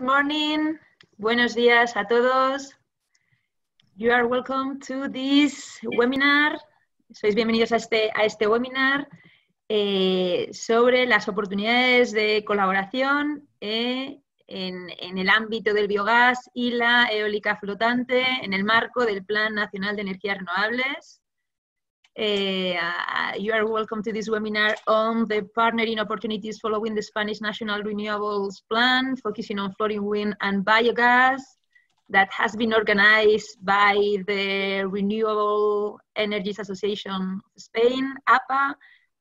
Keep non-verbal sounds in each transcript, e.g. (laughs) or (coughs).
morning. Buenos días a todos. You are welcome to this webinar. Sois bienvenidos a este, a este webinar eh, sobre las oportunidades de colaboración eh, en, en, el ámbito del biogás y la eólica flotante en el marco del Plan Nacional de Energías Renovables. Uh, you are welcome to this webinar on the partnering opportunities following the Spanish National Renewables Plan, focusing on floating wind and biogas that has been organized by the Renewable Energies Association of Spain, APPA,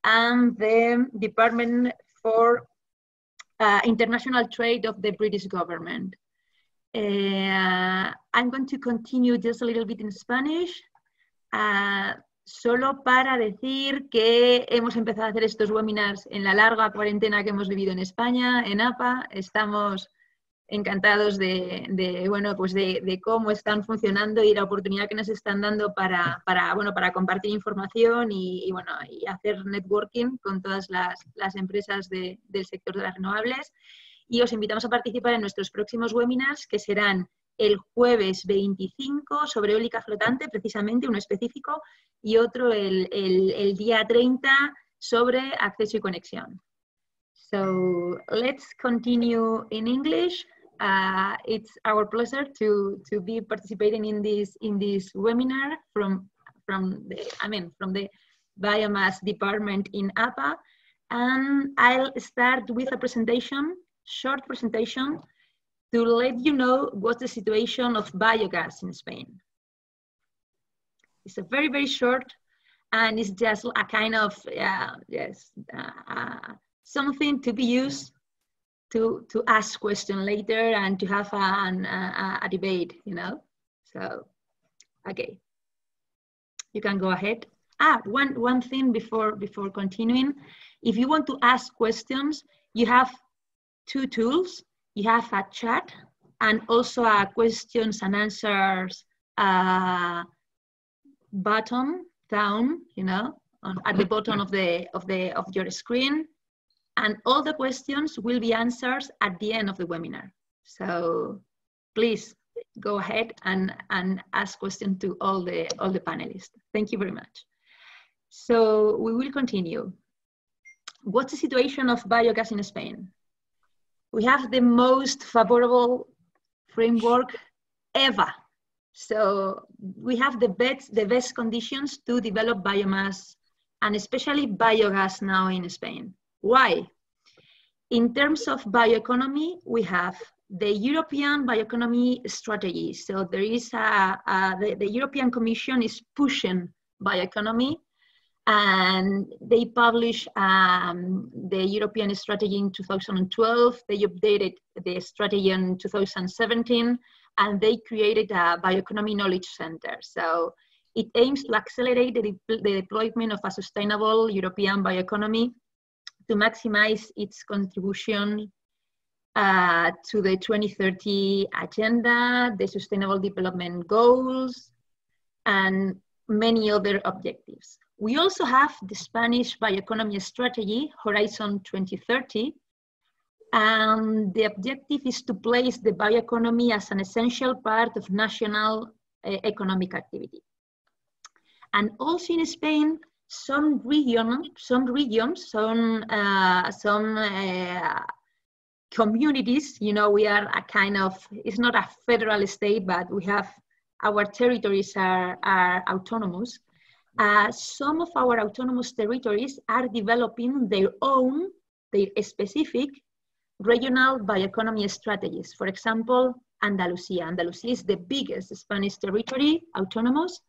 and the Department for uh, International Trade of the British government. Uh, I'm going to continue just a little bit in Spanish. Uh, solo para decir que hemos empezado a hacer estos webinars en la larga cuarentena que hemos vivido en España, en APA. Estamos encantados de, bueno, pues de, cómo están funcionando y la oportunidad que nos están dando para, bueno, para compartir información y, bueno, y hacer networking con todas las, empresas del sector de las renovables. Y os invitamos a participar en nuestros próximos webinars que serán el jueves 25 sobre eólica flotante, precisamente uno específico, y otro el, el, día 30 sobre acceso y conexión. So let's continue in English. Uh, it's our pleasure to, to be participating in this in this webinar from from the I mean from the biomass department in APA, and I'll start with a presentation, short presentation to let you know what's the situation of biogas in Spain. It's a very, very short, and it's just a kind of, yeah, yes, uh, something to be used to, to ask question later and to have an, a, a debate, you know? So, okay. You can go ahead. Ah, one, one thing before, before continuing. If you want to ask questions, you have two tools you have a chat and also a questions and answers uh, button down, you know, on, at the bottom of the of the of your screen, and all the questions will be answered at the end of the webinar. So please go ahead and and ask questions to all the all the panelists. Thank you very much. So we will continue. What's the situation of biogas in Spain? We have the most favorable framework ever. So we have the best, the best conditions to develop biomass and especially biogas now in Spain. Why? In terms of bioeconomy, we have the European bioeconomy strategy. So there is a, a the, the European Commission is pushing bioeconomy and they published um, the European strategy in 2012. They updated the strategy in 2017, and they created a bioeconomy knowledge center. So it aims to accelerate the, de the deployment of a sustainable European bioeconomy to maximize its contribution uh, to the 2030 agenda, the sustainable development goals, and many other objectives. We also have the Spanish bioeconomy strategy, Horizon 2030, and the objective is to place the bioeconomy as an essential part of national uh, economic activity. And also in Spain, some region, some regions, some uh, some uh, communities. You know, we are a kind of it's not a federal state, but we have our territories are, are autonomous uh, some of our autonomous territories are developing their own, their specific regional bioeconomy strategies. For example, Andalusia. Andalusia is the biggest Spanish territory, autonomous,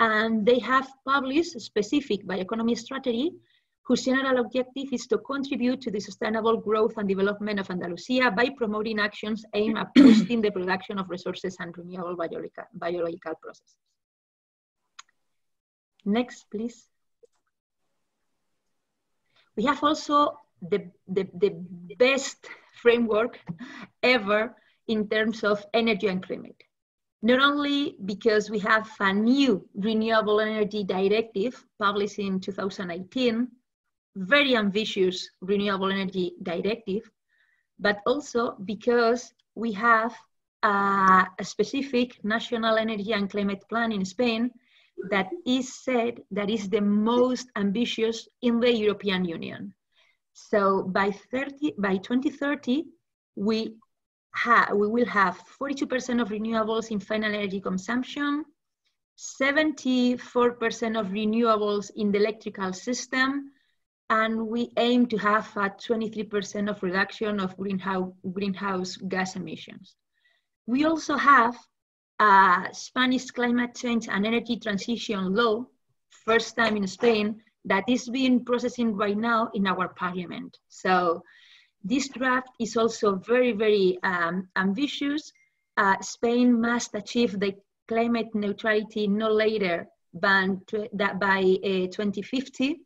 and they have published a specific bioeconomy strategy whose general objective is to contribute to the sustainable growth and development of Andalusia by promoting actions aimed at boosting the production of resources and renewable biological, biological processes. Next, please. We have also the, the, the best framework ever in terms of energy and climate. Not only because we have a new renewable energy directive published in 2018, very ambitious renewable energy directive, but also because we have uh, a specific national energy and climate plan in Spain that is said that is the most ambitious in the European Union. So by 30, by 2030, we we will have 42% of renewables in final energy consumption, 74% of renewables in the electrical system, and we aim to have a 23% of reduction of greenhouse, greenhouse gas emissions. We also have a Spanish climate change and energy transition law, first time in Spain, that is being processing right now in our parliament. So this draft is also very, very um, ambitious. Uh, Spain must achieve the climate neutrality no later than that by uh, 2050.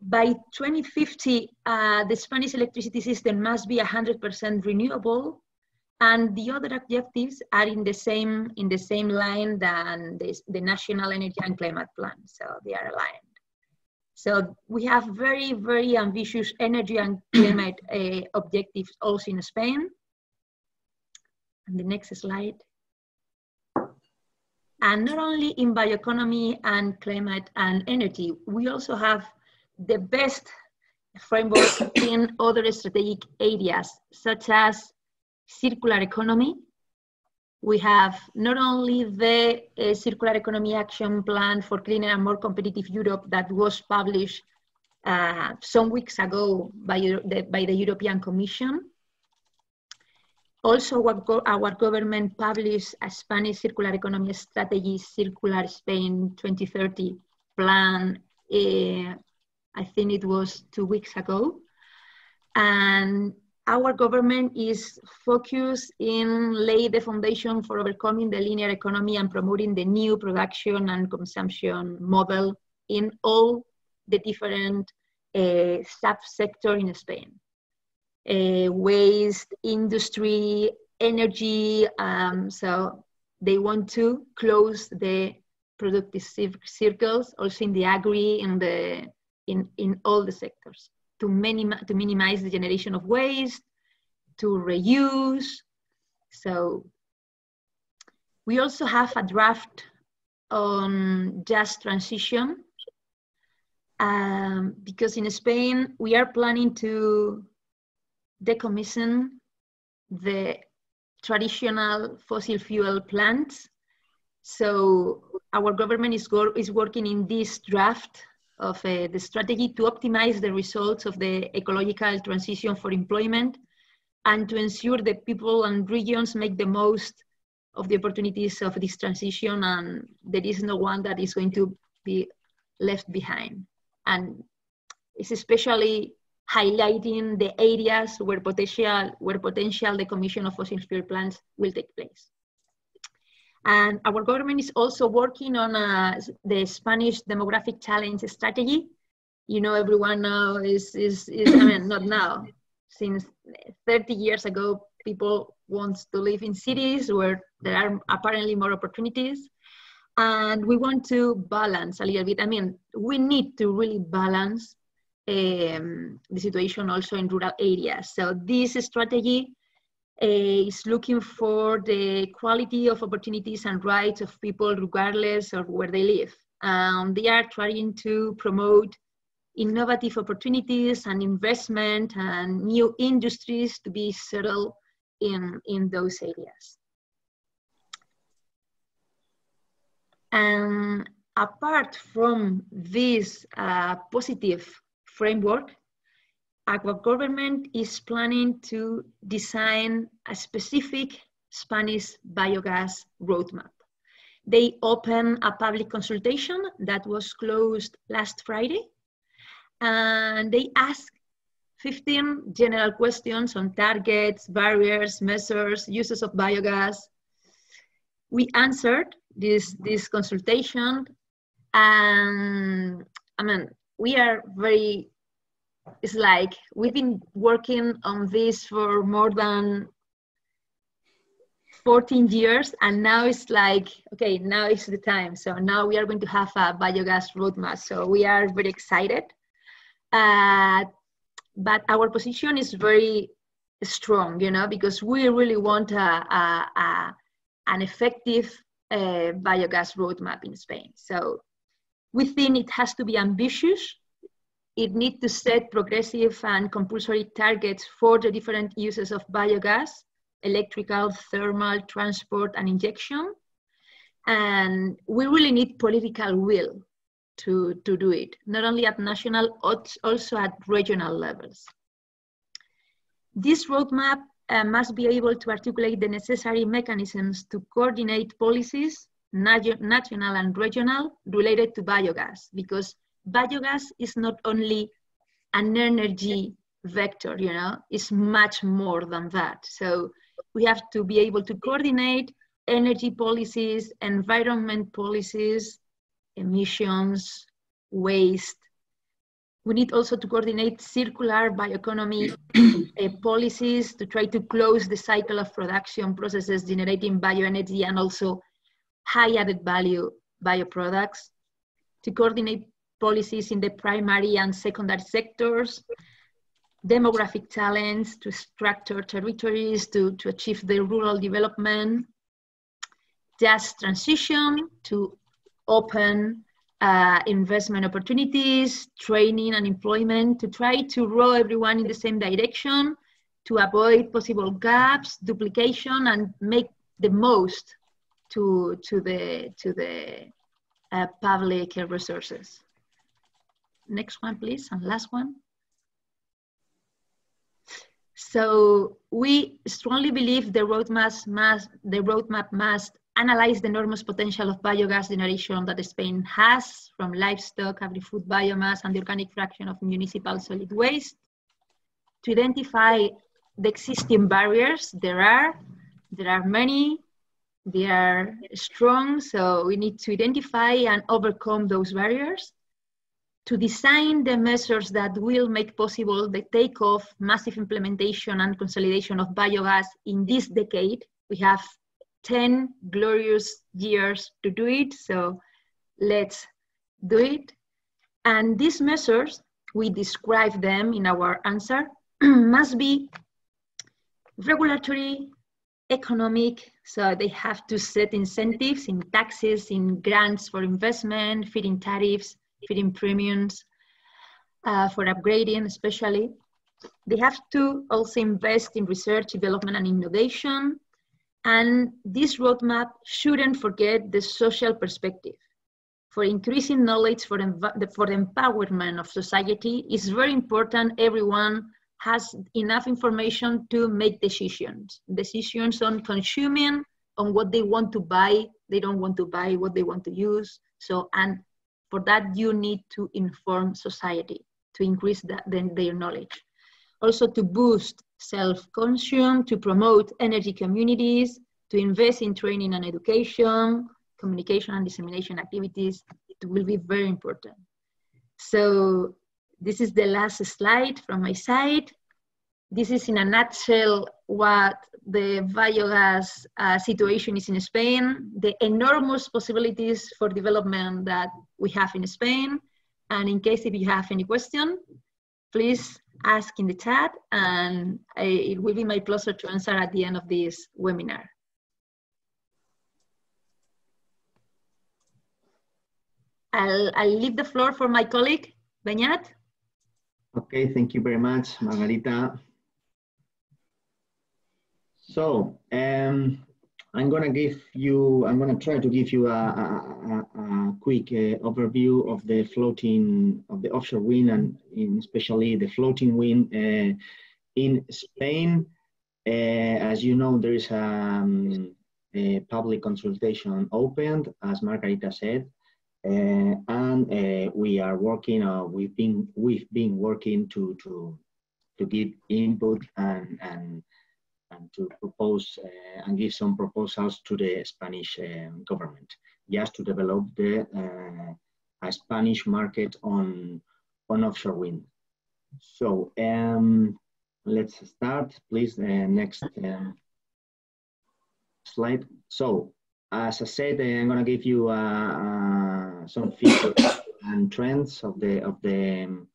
By 2050, uh, the Spanish electricity system must be 100% renewable, and the other objectives are in the same in the same line than this, the National Energy and Climate Plan. So they are aligned. So we have very, very ambitious energy and (clears throat) climate uh, objectives also in Spain. And the next slide. And not only in bioeconomy and climate and energy, we also have the best framework in other strategic areas, such as circular economy, we have not only the uh, Circular Economy Action Plan for Cleaner and More Competitive Europe that was published uh, some weeks ago by the, by the European Commission. Also, our, government published a Spanish Circular Economy Strategy, Circular Spain 2030 plan, uh, I think it was two weeks ago. And our government is focused in lay the foundation for overcoming the linear economy and promoting the new production and consumption model in all the different uh, subsector in Spain. Uh, waste, industry, energy, um, so they want to close the productive circles, also in the agri, in, the, in, in all the sectors to, minim to minimize the generation of waste, to reuse. So we also have a draft on just transition um, because in Spain we are planning to decommission the traditional fossil fuel plants. So our government is, is working in this draft of uh, the strategy to optimize the results of the ecological transition for employment and to ensure that people and regions make the most of the opportunities of this transition and there is no one that is going to be left behind. And it's especially highlighting the areas where potential, where potential decommission of fossil fuel plants will take place. And our government is also working on uh, the Spanish demographic challenge strategy. You know, everyone now is, is, is I mean, not now, since 30 years ago, people want to live in cities where there are apparently more opportunities. And we want to balance a little bit. I mean, we need to really balance um, the situation also in rural areas. So this strategy is looking for the quality of opportunities and rights of people regardless of where they live. Um, they are trying to promote innovative opportunities and investment and new industries to be settled in, in those areas. And apart from this uh, positive framework, our government is planning to design a specific Spanish biogas roadmap. They opened a public consultation that was closed last Friday, and they asked 15 general questions on targets, barriers, measures, uses of biogas. We answered this, this consultation, and I mean, we are very it's like we've been working on this for more than 14 years and now it's like okay now is the time so now we are going to have a biogas roadmap so we are very excited uh, but our position is very strong, you know, because we really want a, a, a an effective uh, biogas roadmap in Spain. So we think it has to be ambitious. It needs to set progressive and compulsory targets for the different uses of biogas, electrical, thermal, transport, and injection. And we really need political will to, to do it, not only at national, also at regional levels. This roadmap uh, must be able to articulate the necessary mechanisms to coordinate policies, national and regional, related to biogas, because biogas is not only an energy vector, you know, it's much more than that. So we have to be able to coordinate energy policies, environment policies, emissions, waste. We need also to coordinate circular bioeconomy uh, policies to try to close the cycle of production processes generating bioenergy and also high added value bioproducts, to coordinate policies in the primary and secondary sectors, demographic challenge to structure territories to, to achieve the rural development, just transition to open uh, investment opportunities, training and employment to try to row everyone in the same direction to avoid possible gaps, duplication, and make the most to, to the, to the uh, public resources. Next one, please, and last one. So we strongly believe the roadmap must, the roadmap must analyze the enormous potential of biogas generation that Spain has from livestock, agri-food biomass, and the organic fraction of municipal solid waste, to identify the existing barriers. There are, there are many, they are strong, so we need to identify and overcome those barriers, to design the measures that will make possible the takeoff, massive implementation and consolidation of biogas in this decade. We have 10 glorious years to do it. So let's do it. And these measures, we describe them in our answer, (clears throat) must be regulatory, economic, so they have to set incentives in taxes, in grants for investment, feed-in tariffs, feed-in premiums, uh, for upgrading especially. They have to also invest in research, development, and innovation, and this roadmap shouldn't forget the social perspective. For increasing knowledge for, the, for the empowerment of society, it's very important everyone has enough information to make decisions. Decisions on consuming, on what they want to buy, they don't want to buy, what they want to use. So, and for that, you need to inform society to increase that, then their knowledge. Also to boost self-consume, to promote energy communities, to invest in training and education, communication and dissemination activities. It will be very important. So this is the last slide from my side. This is in a nutshell what the biogas uh, situation is in Spain, the enormous possibilities for development that we have in Spain. And in case if you have any question, please ask in the chat and I, it will be my pleasure to answer at the end of this webinar. I'll, I'll leave the floor for my colleague, Beñat. Okay, thank you very much, Margarita. So, um, I'm gonna give you, I'm gonna try to give you a, a, a, quick uh, overview of the floating, of the offshore wind and especially the floating wind uh, in Spain. Uh, as you know, there is um, a public consultation opened, as Margarita said, uh, and uh, we are working, uh, we've been, we've been working to, to, to give input and, and and to propose uh, and give some proposals to the Spanish um, government, just to develop the uh, Spanish market on, on offshore wind. So um, let's start, please. Uh, next um, slide. So as I said, I'm going to give you uh, uh, some features and trends of the of the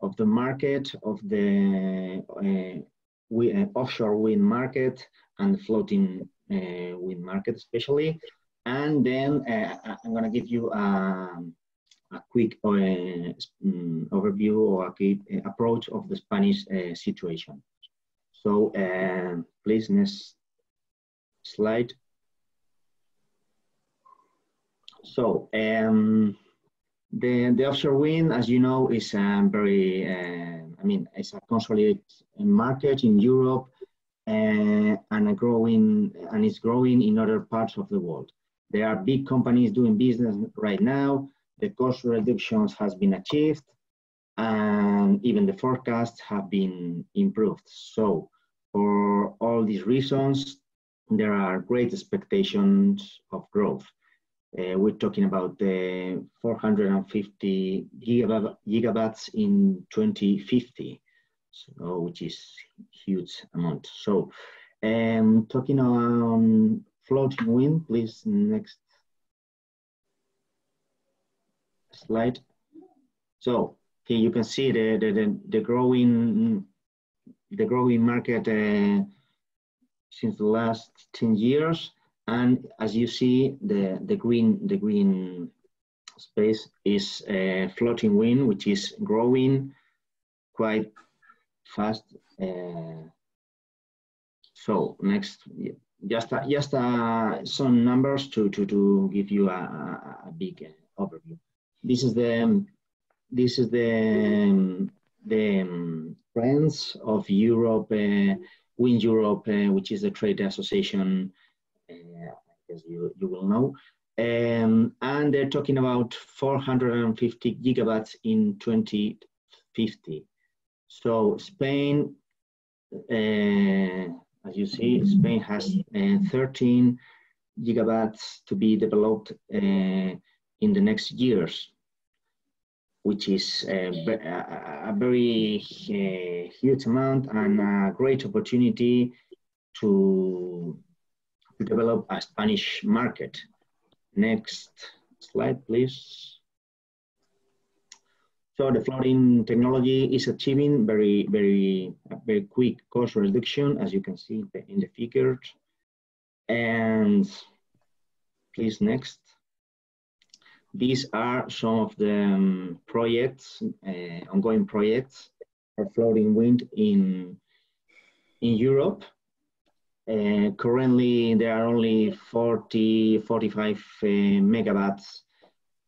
of the market of the uh, offshore wind market and floating uh, wind market especially. And then uh, I'm gonna give you um, a quick uh, um, overview or a quick uh, approach of the Spanish situation. So please next slide. So um, the, the offshore wind, as you know, is um, very, I mean, it's a consolidated market in Europe uh, and growing, and it's growing in other parts of the world. There are big companies doing business right now. The cost reductions has been achieved and even the forecasts have been improved. So for all these reasons, there are great expectations of growth. Uh, we're talking about uh, 450 gigawatts in 2050, so, which is huge amount. So, um, talking on floating wind, please next slide. So here you can see the the, the, the growing the growing market uh, since the last 10 years and as you see, the, the green the green space is a floating wind, which is growing quite fast. Uh, so next, just uh, just uh, some numbers to to to give you a, a big overview. This is the this is the um, the um, trends of Europe, uh, Wind Europe, uh, which is the trade association as you, you will know. Um, and they're talking about 450 gigawatts in 2050. So Spain, uh, as you see, Spain has uh, 13 gigawatts to be developed uh, in the next years, which is a, a very uh, huge amount and a great opportunity to to develop a Spanish market. Next slide, please. So the floating technology is achieving very, very, very quick cost reduction, as you can see in the figures. And please next. These are some of the um, projects, uh, ongoing projects for floating wind in, in Europe. Uh, currently, there are only 40, 45 uh, megawatts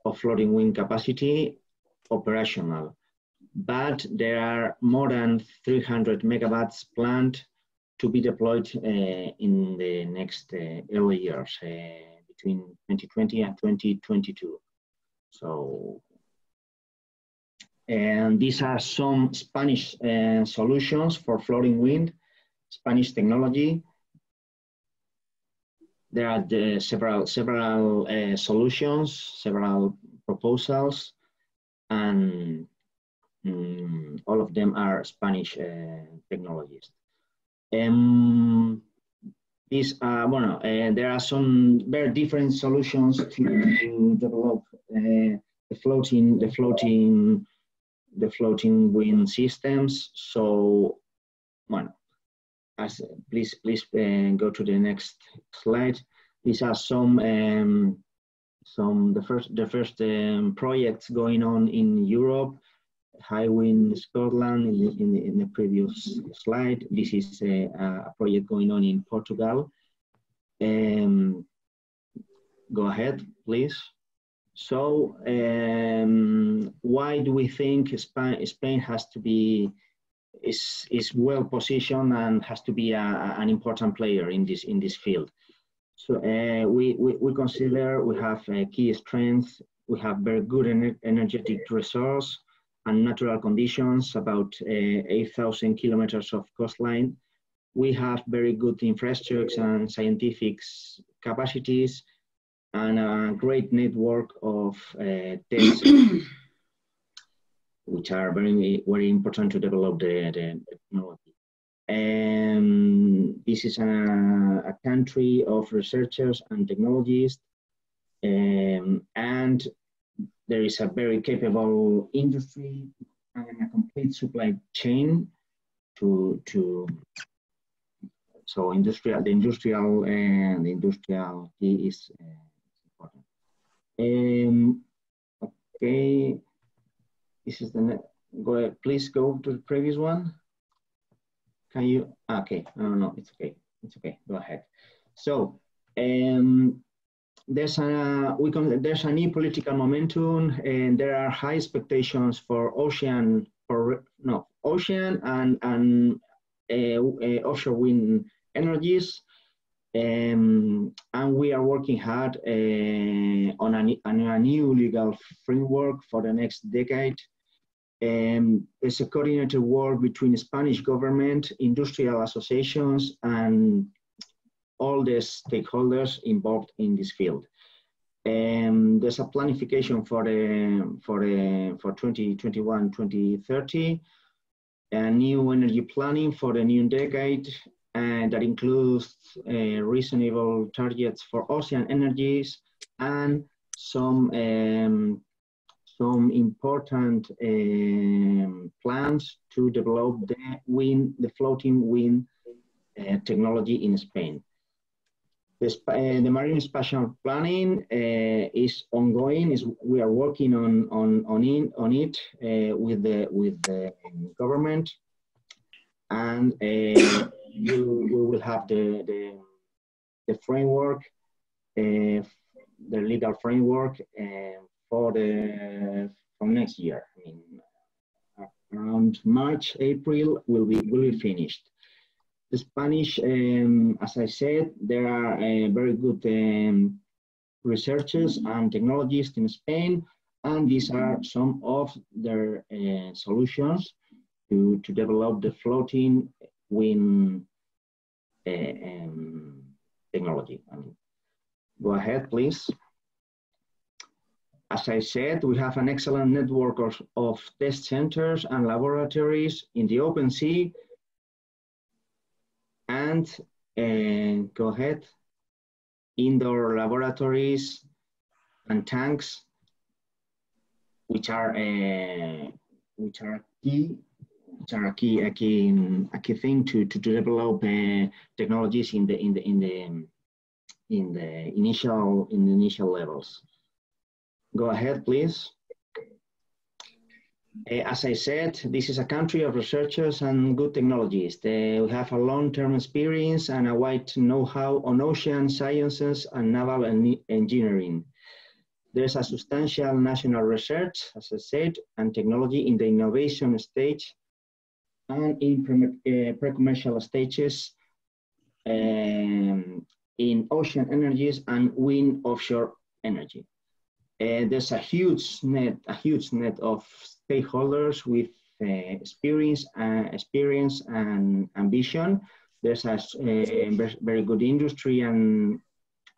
of floating wind capacity operational, but there are more than 300 megawatts planned to be deployed uh, in the next uh, early years, uh, between 2020 and 2022. So, and these are some Spanish solutions for floating wind, Spanish technology, there are the several several uh, solutions, several proposals, and um, all of them are Spanish uh, technologies. Um, these are, uh, there are some very different solutions to, develop uh, the floating, the floating, the floating wind systems. So, well, as please please uh, go to the next slide. These are some um, some the first the first um, projects going on in Europe. Scotland in the, in the, in the previous slide. This is a, a, project going on in Portugal. Um, go ahead, please. So, um, why do we think Spain, Spain has to be is is well positioned and has to be a, an important player in this in this field. So uh, we, we, we consider we have a key strengths. We have very good ener energetic resource and natural conditions, about uh, 8,000 kilometers of coastline. We have very good infrastructures and scientific capacities and a great network of uh, tests which are very, very important to develop the, the technology. And this is a, a country of researchers and technologists, um, and there is a very capable industry and a complete supply chain to to so industrial the industrial and the industrial key is uh, important. Um, okay, this is the next. Go ahead, please go to the previous one. Can you? Ah, okay, no, no, it's okay, it's okay. Go ahead. So um, there's a we can, there's a new political momentum, and there are high expectations for ocean for no ocean and and uh, uh, offshore wind energies. Um, and we are working hard uh, on, a, on, a, new legal framework for the next decade. Um, it's a coordinated work between Spanish government, industrial associations, and all the stakeholders involved in this field. Um, there's a planification for the for the for 2021 2030 a new energy planning for the new decade and that includes uh, reasonable targets for ocean energies and some um, some important um, plans to develop the wind, the floating wind uh, technology in Spain. The, uh, the marine spatial planning uh, is ongoing. Is we are working on on on it, on it uh, with the with the government, and you, we will have the the, the framework, the legal framework uh, for the for next year. I mean, around March April will be will be finished. The Spanish, um, as I said, there are uh, very good um, researchers and technologists in Spain, and these are some of their uh, solutions to, to develop the floating wind uh, um, technology. I mean, go ahead, please. As I said, we have an excellent network of, of test centers and laboratories in the open sea and uh, go ahead, indoor laboratories and tanks, which are uh, which are key, which are a key a key a key thing to to, develop uh, technologies in the in the in the in the initial in the initial levels. Go ahead, please. Uh, as I said, this is a country of researchers and good technologists. They have a long-term experience and a wide know-how on ocean sciences and naval engineering. There's a substantial national research, as I said, and technology in the innovation stage and in uh, pre-commercial stages um, in ocean energies and wind offshore energy. Uh, there's a huge net, a huge net of stakeholders with uh, experience, uh, experience and ambition. There's a, a, uh, very good industry and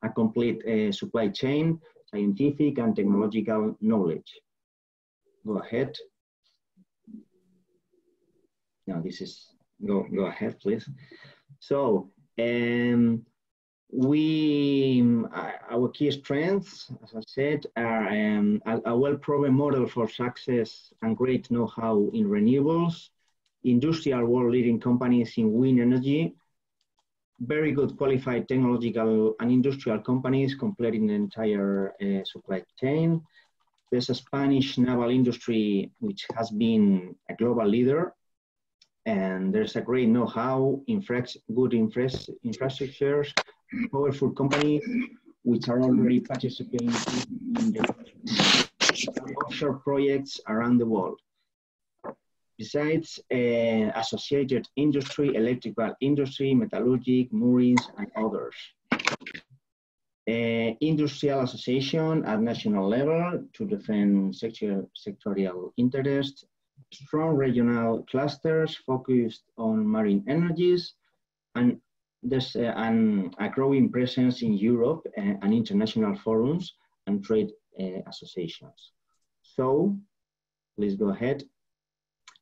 a complete uh, supply chain, scientific and technological knowledge. Go ahead. No, this is, go, go ahead, please. So, um, we um, our key strengths, as I said, are um, a, a well-proven model for success and great know-how in renewables, industrial world-leading companies in wind energy, very good qualified technological and industrial companies completing the entire uh, supply chain. There's a Spanish naval industry which has been a global leader and there's a great know-how, infra good infra infrastructures, powerful companies which are already participating in the offshore projects around the world. Besides uh, associated industry, electrical industry, metallurgic, moorings, and others. Uh, industrial association at national level to defend sector, sectorial interests, strong regional clusters focused on marine energies, and there's uh, an, a growing presence in Europe uh, and international forums and trade uh, associations. So please go ahead.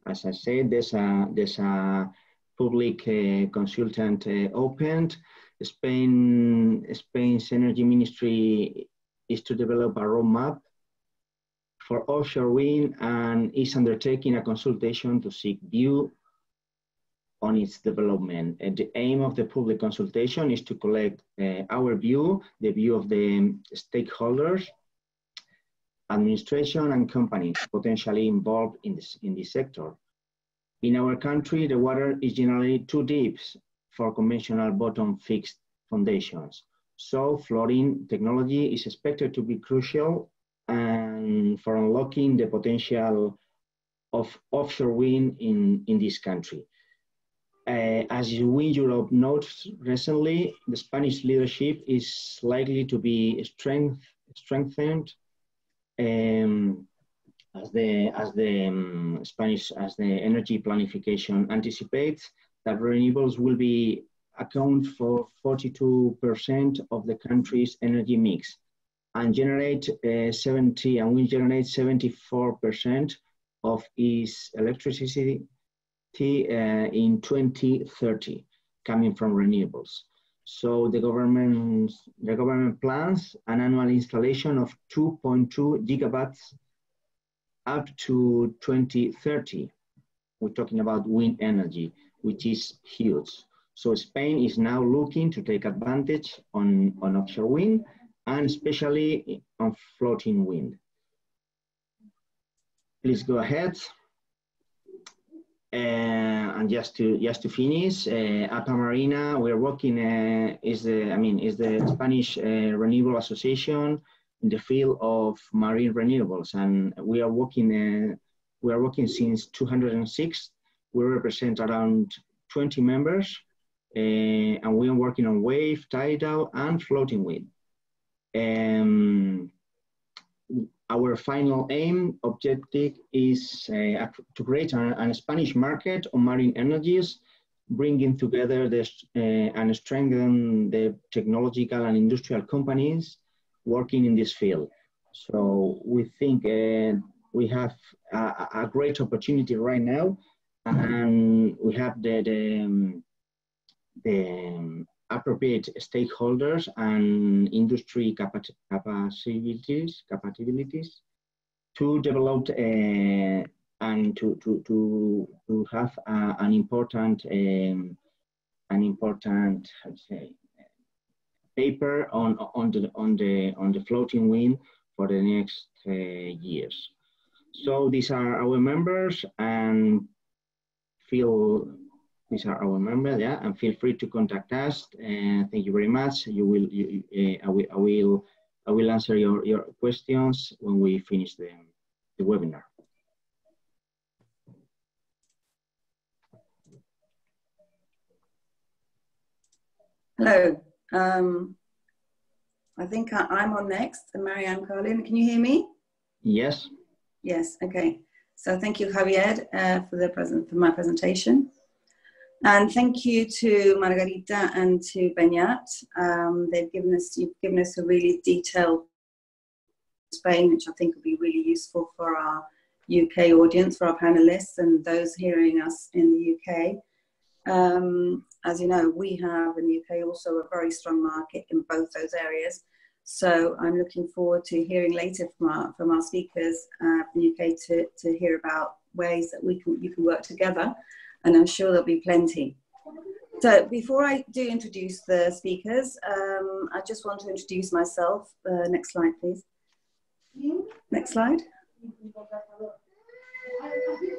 As I said, there's a, there's a public uh, consultant uh, opened. Spain, Spain's energy ministry is to develop a roadmap for offshore wind and is undertaking a consultation to seek view on its development. And the aim of the public consultation is to collect uh, our view, the view of the stakeholders, administration and companies potentially involved in this, in this sector. In our country, the water is generally too deep for conventional bottom fixed foundations. So floating technology is expected to be crucial and for unlocking the potential of offshore wind in, in this country. Uh, as Wind Europe notes recently, the Spanish leadership is likely to be strength, strengthened um, as the as the um, Spanish as the energy planification anticipates that renewables will be account for 42% of the country's energy mix and generate uh, 70 and will generate 74% of its electricity Uh, in 2030 coming from renewables. So the government, the government plans an annual installation of 2.2 gigawatts up to 2030. We're talking about wind energy, which is huge. So Spain is now looking to take advantage on, on offshore wind and especially on floating wind. Please go ahead. Uh, and just to just to finish, uh, APPA Marina, we're working uh, is the I mean is the Spanish uh, Renewable Association in the field of marine renewables, and we are working we are working since 2006. We represent around 20 members, and we are working on wave, tidal, and floating wind. Um, our final aim objective is uh, to create an, an, Spanish market on marine energies, bringing together this, uh, and strengthen the technological and industrial companies working in this field. So we think uh, we have a, a, great opportunity right now, and we have the, the, um, the appropriate stakeholders and industry capabilities, capabilities to develop uh, and to, to, to, to have an important um, an important say paper on on the on the on the floating wind for the next uh, years. So these are our members and feel these are our members, yeah, and feel free to contact us. And thank you very much. You will, you, uh, I will, I will, I will answer your, your questions when we finish the, the webinar. Hello. Um, I think I, am on next. Marianne Carlin, can you hear me? Yes. Yes. Okay. So thank you, Javier, uh, for the present for my presentation. And thank you to Margarita and to Beñat. Um, they've given us, you've given us a really detailed Spain, which I think will be really useful for our UK audience, for our panelists and those hearing us in the UK. Um, as you know, we have in the UK also a very strong market in both those areas. So I'm looking forward to hearing later from our, from our speakers uh, from the UK to, to hear about ways that we can, you can work together and I'm sure there'll be plenty. So before I do introduce the speakers, um, I just want to introduce myself. Uh, next slide, please. Next slide.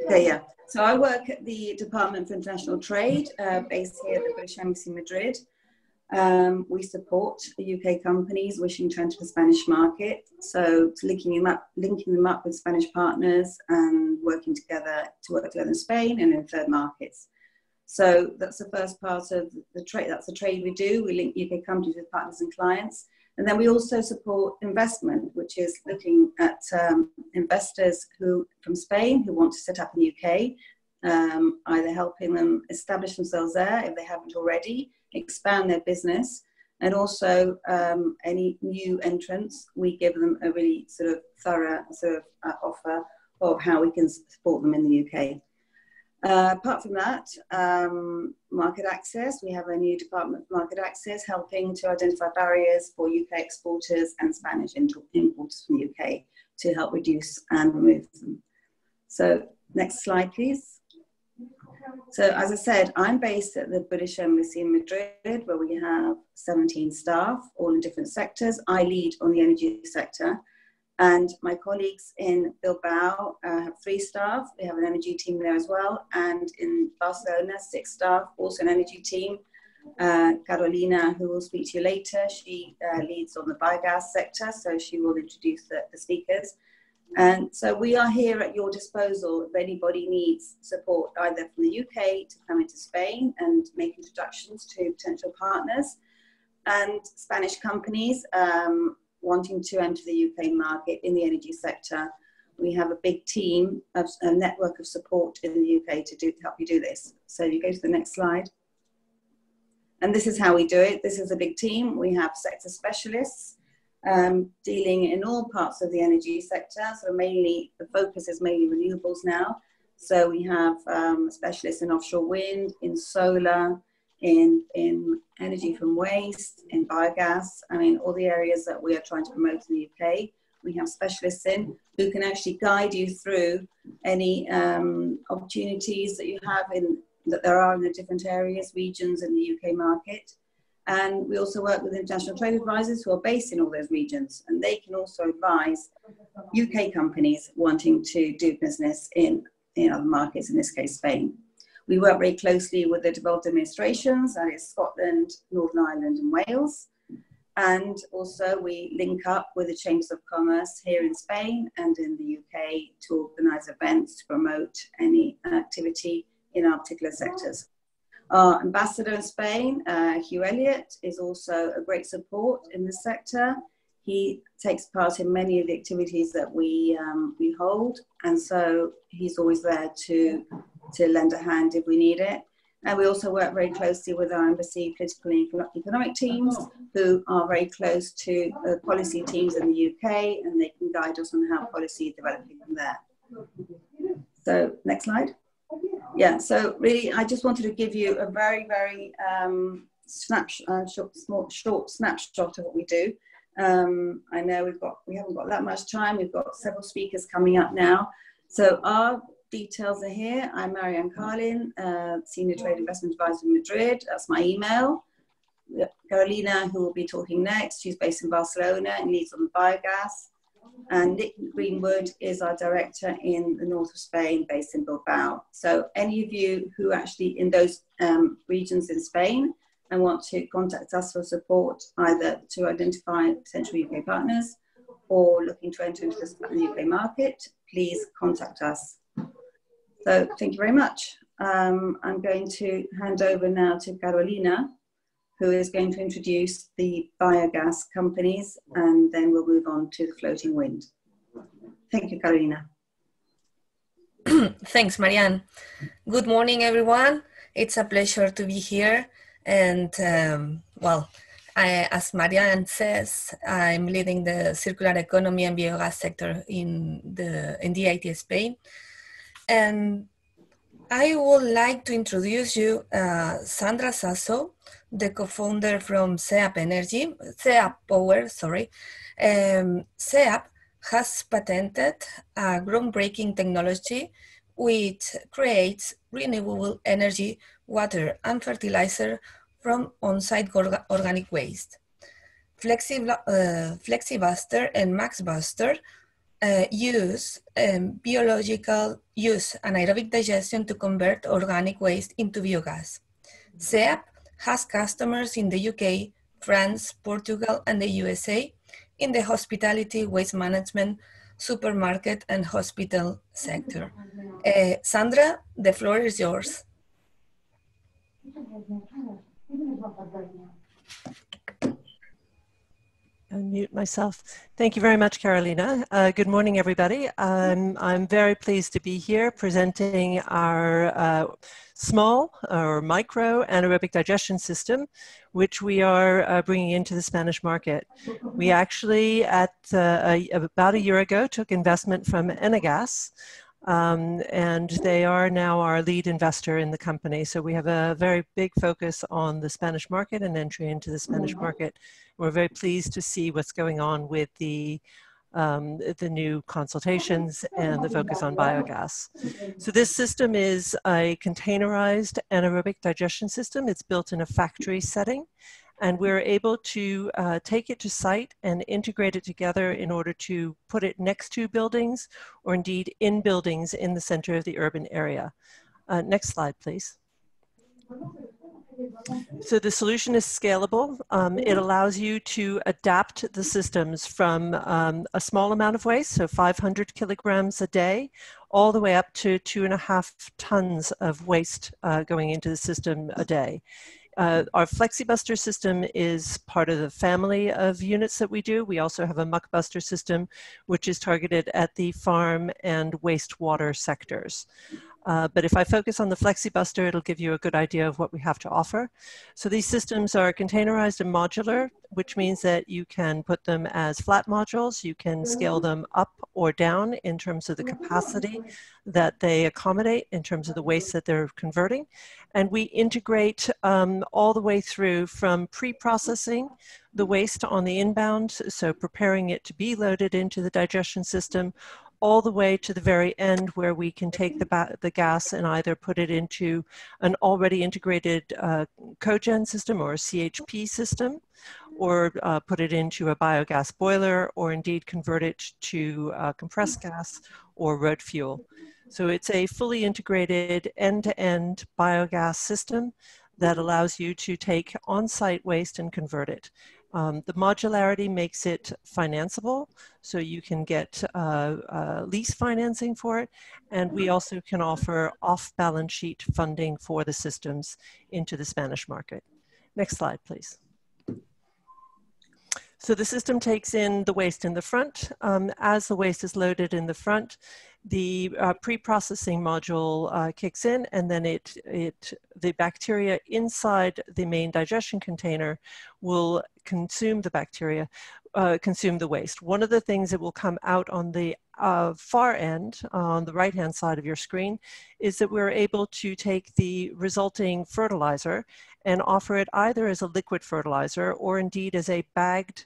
Okay, yeah. So I work at the Department for International Trade, uh, based here at the British Embassy Madrid. Um, we support UK companies wishing to enter the Spanish market, so linking them up, linking them up with Spanish partners and working together to work together in Spain and in third markets. So that's the first part of the trade. That's the trade we do. We link UK companies with partners and clients, and then we also support investment, which is looking at um, investors who from Spain who want to set up in the UK, um, either helping them establish themselves there if they haven't already expand their business. And also, um, any new entrants, we give them a really sort of thorough sort of uh, offer of how we can support them in the UK. Uh, apart from that, um, market access, we have a new department of market access helping to identify barriers for UK exporters and Spanish importers from the UK to help reduce and remove them. So next slide, please. So as I said, I'm based at the British Embassy in Madrid, where we have 17 staff, all in different sectors. I lead on the energy sector. And my colleagues in Bilbao uh, have three staff. We have an energy team there as well. And in Barcelona, six staff, also an energy team. Uh, Carolina, who will speak to you later, she uh, leads on the biogas sector, so she will introduce the, the speakers. And so we are here at your disposal if anybody needs support either from the UK to come into Spain and make introductions to potential partners and Spanish companies um, wanting to enter the UK market in the energy sector. We have a big team, of, a network of support in the UK to, do, to help you do this. So you go to the next slide. And this is how we do it. This is a big team. We have sector specialists um, dealing in all parts of the energy sector. So mainly, the focus is mainly renewables now. So we have um, specialists in offshore wind, in solar, in, in energy from waste, in biogas. I mean, all the areas that we are trying to promote in the UK. We have specialists in who can actually guide you through any um, opportunities that you have in that there are in the different areas, regions in the UK market. And we also work with international trade advisors who are based in all those regions, and they can also advise UK companies wanting to do business in, in other markets, in this case, Spain. We work very closely with the devolved administrations, that is Scotland, Northern Ireland, and Wales. And also, we link up with the Chambers of Commerce here in Spain and in the UK to organise events to promote any activity in our particular sectors. Our ambassador in Spain, uh, Hugh Elliott, is also a great support in this sector. He takes part in many of the activities that we, um, we hold, and so he's always there to, to lend a hand if we need it. And we also work very closely with our embassy political and economic teams, who are very close to the policy teams in the UK, and they can guide us on how policy is developing from there. So, next slide yeah, so really, I just wanted to give you a very, very um, snapshot, uh, short, small, short snapshot of what we do. Um, I know we've got, we haven't got that much time. We've got several speakers coming up now. So our details are here. I'm Marianne Carlin, uh, Senior Trade Investment Advisor in Madrid. That's my email. Carolina, who will be talking next, she's based in Barcelona and leads on the biogas. And Nick Greenwood is our director in the north of Spain, based in Bilbao. So, any of you who actually in those um, regions in Spain and want to contact us for support, either to identify potential UK partners or looking to enter into the UK market, please contact us. So, thank you very much. Um, I'm going to hand over now to Carolina who is going to introduce the biogas companies, and then we'll move on to the floating wind. Thank you, Carolina. (clears throat) Thanks, Marianne. Good morning, everyone. It's a pleasure to be here. And um, well, I, as Marianne says, I'm leading the circular economy and biogas sector in the in DIT Spain. And I would like to introduce you uh, Sandra Sassow, the co-founder from SEaB Energy, SEaB Power, sorry. Um, SEaB has patented a groundbreaking technology which creates renewable energy, water, and fertilizer from on-site organic waste. Flexi, uh, FlexiBuster and MuckBuster uh, use um, biological use anaerobic digestion to convert organic waste into biogas. SEaB has customers in the UK, France, Portugal, and the USA in the hospitality, waste management, supermarket, and hospital sector. Uh, Sandra, the floor is yours. unmute myself. Thank you very much, Carolina. Uh, good morning, everybody. Um, I'm very pleased to be here presenting our uh, small or micro anaerobic digestion system, which we are uh, bringing into the Spanish market. We actually, at uh, a, about a year ago, took investment from Enagás, um, and they are now our lead investor in the company. So we have a very big focus on the Spanish market and entry into the Spanish market we're very pleased to see what's going on with the um, the new consultations and the focus on biogas. So this system is a containerized anaerobic digestion system. It's built in a factory setting and we're able to uh, take it to site and integrate it together in order to put it next to buildings or indeed in buildings in the center of the urban area. Uh, next slide, please. So the solution is scalable. Um, it allows you to adapt the systems from um, a small amount of waste, so 500 kilograms a day, all the way up to two and a half tons of waste uh, going into the system a day. Uh, our FlexiBuster system is part of the family of units that we do. We also have a MuckBuster system, which is targeted at the farm and wastewater sectors. Uh, but if I focus on the FlexiBuster, it'll give you a good idea of what we have to offer. So these systems are containerized and modular, which means that you can put them as flat modules. You can scale them up or down in terms of the capacity that they accommodate, in terms of the waste that they're converting. And we integrate um, all the way through from pre-processing the waste on the inbound, so preparing it to be loaded into the digestion system, all the way to the very end where we can take the, the gas and either put it into an already integrated uh, cogen system or a CHP system, or uh, put it into a biogas boiler, or indeed convert it to uh, compressed gas or road fuel. So it's a fully integrated end-to-end -end biogas system that allows you to take on-site waste and convert it. Um, the modularity makes it financeable, so you can get uh, uh, lease financing for it, and we also can offer off-balance sheet funding for the systems into the Spanish market. Next slide, please. So the system takes in the waste in the front. Um, as the waste is loaded in the front, the uh, pre-processing module uh, kicks in and then it, it, the bacteria inside the main digestion container will consume the bacteria, uh, consume the waste. One of the things that will come out on the uh, far end, on the right-hand side of your screen, is that we're able to take the resulting fertilizer and offer it either as a liquid fertilizer or indeed as a bagged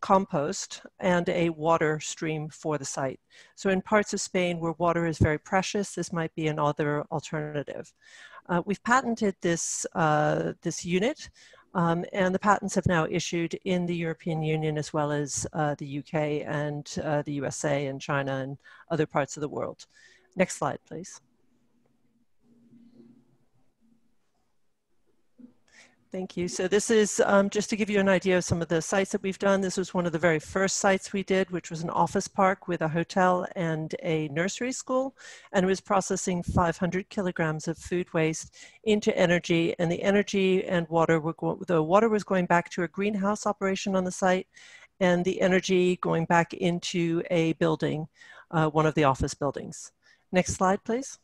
compost and a water stream for the site. So in parts of Spain where water is very precious, this might be another alternative. Uh, we've patented this, uh, this unit um, and the patents have now issued in the European Union as well as uh, the UK and uh, the USA and China and other parts of the world. Next slide, please. Thank you. So this is um, just to give you an idea of some of the sites that we've done. This was one of the very first sites we did, which was an office park with a hotel and a nursery school. And it was processing 500 kilograms of food waste into energy. And the energy and water were the water was going back to a greenhouse operation on the site and the energy going back into a building, uh, one of the office buildings. Next slide, please.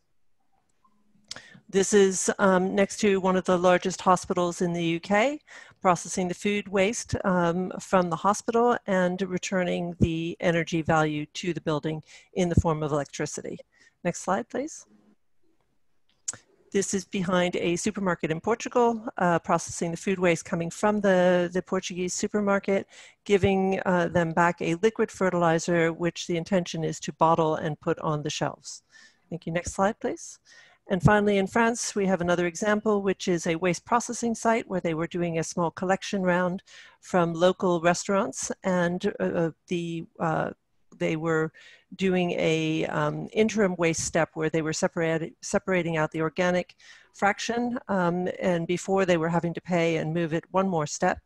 This is um, next to one of the largest hospitals in the UK, processing the food waste um, from the hospital and returning the energy value to the building in the form of electricity. Next slide, please. This is behind a supermarket in Portugal, uh, processing the food waste coming from the, the Portuguese supermarket, giving uh, them back a liquid fertilizer, which the intention is to bottle and put on the shelves. Thank you. Next slide, please. And finally, in France, we have another example, which is a waste processing site where they were doing a small collection round from local restaurants. And uh, uh the uh, they were doing a um, interim waste step where they were separating out the organic fraction um, and before they were having to pay and move it one more step.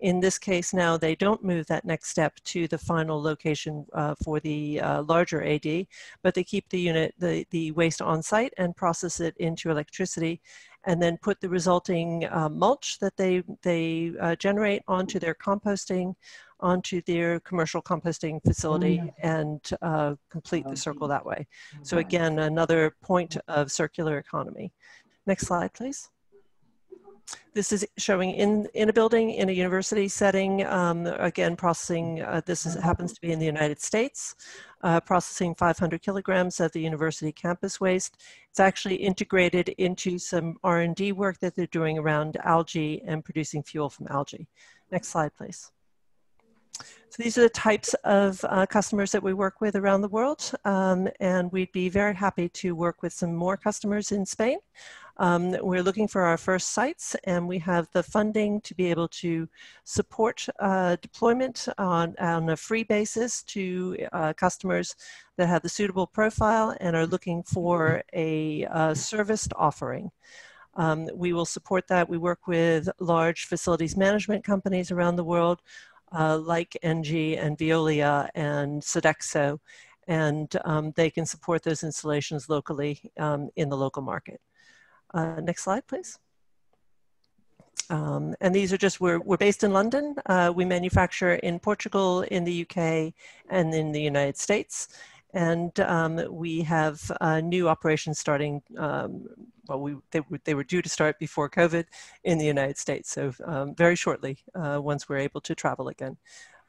In this case now they don't move that next step to the final location uh, for the uh, larger AD, but they keep the unit, the, the waste on site and process it into electricity and then put the resulting uh, mulch that they, they uh, generate onto their composting onto their commercial composting facility mm. and uh, complete the circle that way. So again, another point of circular economy. Next slide, please. This is showing in, in a building, in a university setting, um, again, processing, uh, this is, happens to be in the United States, uh, processing 500 kilograms of the university campus waste. It's actually integrated into some R&D work that they're doing around algae and producing fuel from algae. Next slide, please. So these are the types of uh, customers that we work with around the world, um, and we'd be very happy to work with some more customers in Spain. Um, we're looking for our first sites, and we have the funding to be able to support uh, deployment on, on a free basis to uh, customers that have the suitable profile and are looking for a uh, serviced offering. Um, we will support that. We work with large facilities management companies around the world uh, like ENGIE and Veolia and Sodexo, and um, they can support those installations locally um, in the local market. Uh, next slide, please. Um, and these are just, we're, we're based in London. Uh, we manufacture in Portugal, in the UK, and in the United States. And um, we have new operations starting um, well, we, they, they were due to start before COVID in the United States. So um, very shortly, uh, once we're able to travel again.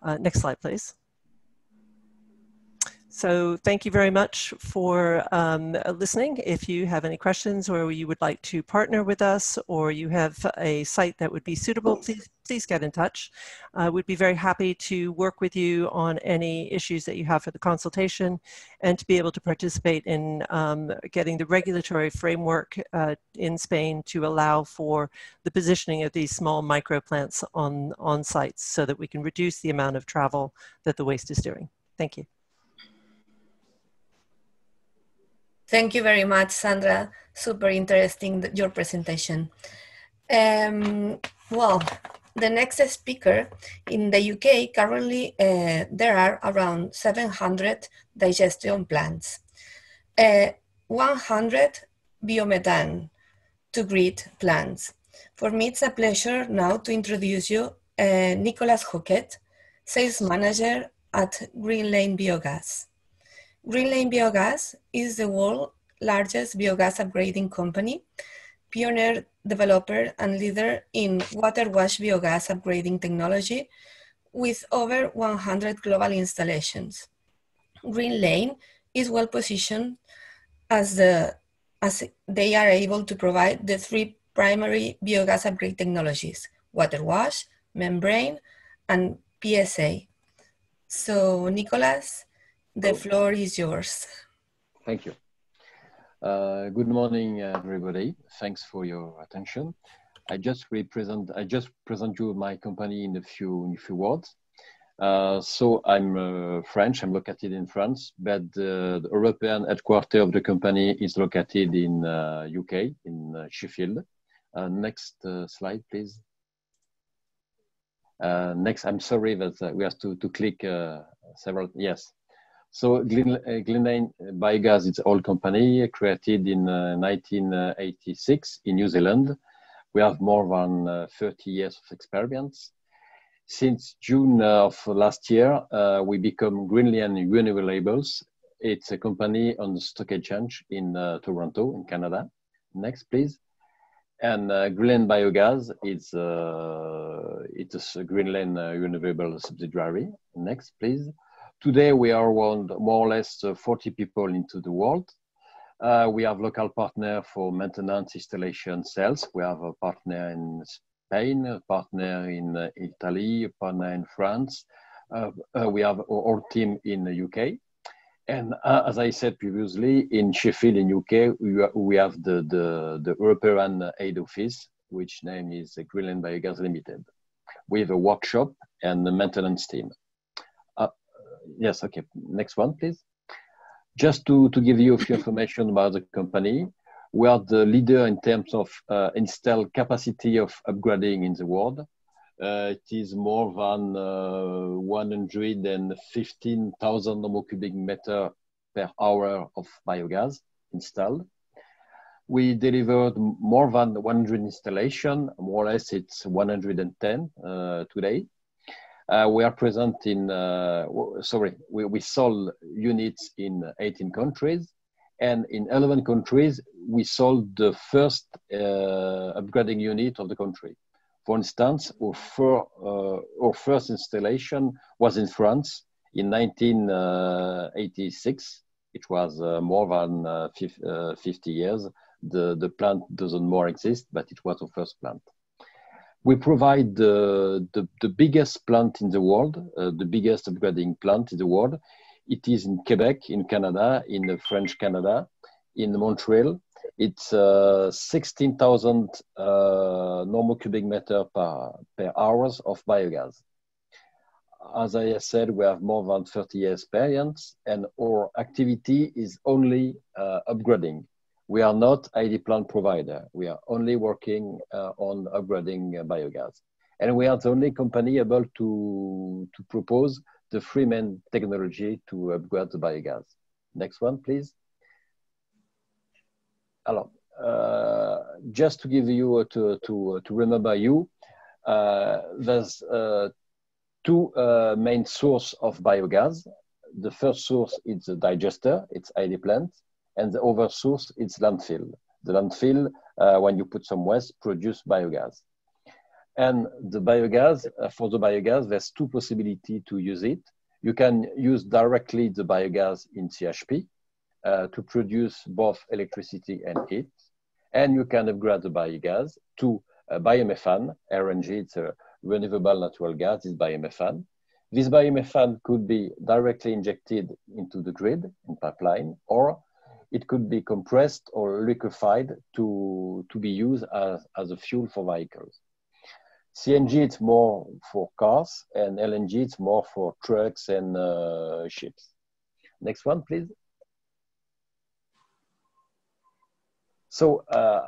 Uh, next slide, please. So thank you very much for um, listening. If you have any questions or you would like to partner with us or you have a site that would be suitable, please, please get in touch. Uh, we'd be very happy to work with you on any issues that you have for the consultation and to be able to participate in um, getting the regulatory framework uh, in Spain to allow for the positioning of these small micro plants on, on sites so that we can reduce the amount of travel that the waste is doing. Thank you. Thank you very much, Sandra. Super interesting, your presentation. Um, well, the next speaker in the UK, currently uh, there are around 700 digestion plants, uh, 100 biomethane to grid plants. For me, it's a pleasure now to introduce you uh, Nicolas Hoquet, sales manager at Greenlane Biogas. Greenlane Biogas is the world's largest biogas upgrading company, pioneer developer and leader in water wash biogas upgrading technology with over 100 global installations. Greenlane is well positioned as, the, as they are able to provide the three primary biogas upgrade technologies, water wash, membrane, and PSA. So Nicolas, the floor is yours. Thank you. Uh, good morning, everybody. Thanks for your attention. I just represent, I just present you my company in a few, in a few words. Uh, so I'm uh, French, I'm located in France, but the European headquarters of the company is located in UK, uh, in uh, Sheffield. Uh, next slide, please. next, I'm sorry that we have to, to click several, yes. So Glen, uh, Greenlane Biogas is old company created in uh, 1986 in New Zealand. We have more than uh, 30 years of experience. Since June of last year, uh, we become Greenlane Renewables. It's a company on the stock exchange in uh, Toronto, in Canada. Next, please. And uh, Greenlane Biogas is uh, it's a Greenlane uh, Renewable subsidiary. Next, please. Today, we are around more or less uh, 40 people into the world. Uh, we have local partner for maintenance, installation, sales. We have a partner in Spain, a partner in uh, Italy, a partner in France. Uh, uh, we have our team in the UK. And uh, as I said previously, in Sheffield, in UK, we, we have the, the, the European aid office, which name is Greenlane Biogas Limited, with a workshop and a maintenance team yes, okay. Next one, please. Just to, to give you a few information about the company, we are the leader in terms of uh, installed capacity of upgrading in the world. Uh, it is more than uh, 115,000 cubic meter per hour of biogas installed. We delivered more than 100 installation, more or less it's 110 uh, today. Uh, we are present in, uh, sorry, we, we sold units in 18 countries. And in 11 countries, we sold the first uh, upgrading unit of the country. For instance, our, fir, uh, our first installation was in France in 1986. It was uh, more than uh, 50 years. The, the plant doesn't more exist, but it was our first plant. We provide the, the, the, biggest plant in the world, uh, the biggest upgrading plant in the world. It is in Quebec, in Canada, in French Canada, in Montreal. It's uh, 16,000 uh, normal cubic meter per, per hours of biogas. As I said, we have more than 30 years experience and our activity is only uh, upgrading we are not ID plant provider. We are only working uh, on upgrading uh, biogas. And we are the only company able to, to propose the free main technology to upgrade the biogas. Next one, please. Alors, uh, just to give you, uh, to, to, to remember you, uh, there's uh, two main source of biogas. The first source is the digester, it's ID plant and the other source is landfill. The landfill, uh, when you put some waste, produce biogas. And the biogas, uh, for the biogas, there's two possibilities to use it. You can use directly the biogas in CHP uh, to produce both electricity and heat. And you can upgrade the biogas to uh, biomethane, RNG, it's a renewable natural gas, is biomethane. This biomethane could be directly injected into the grid in pipeline or it could be compressed or liquefied to, to be used as, as a fuel for vehicles. CNG it's more for cars and LNG it's more for trucks and uh, ships. Next one, please. So uh,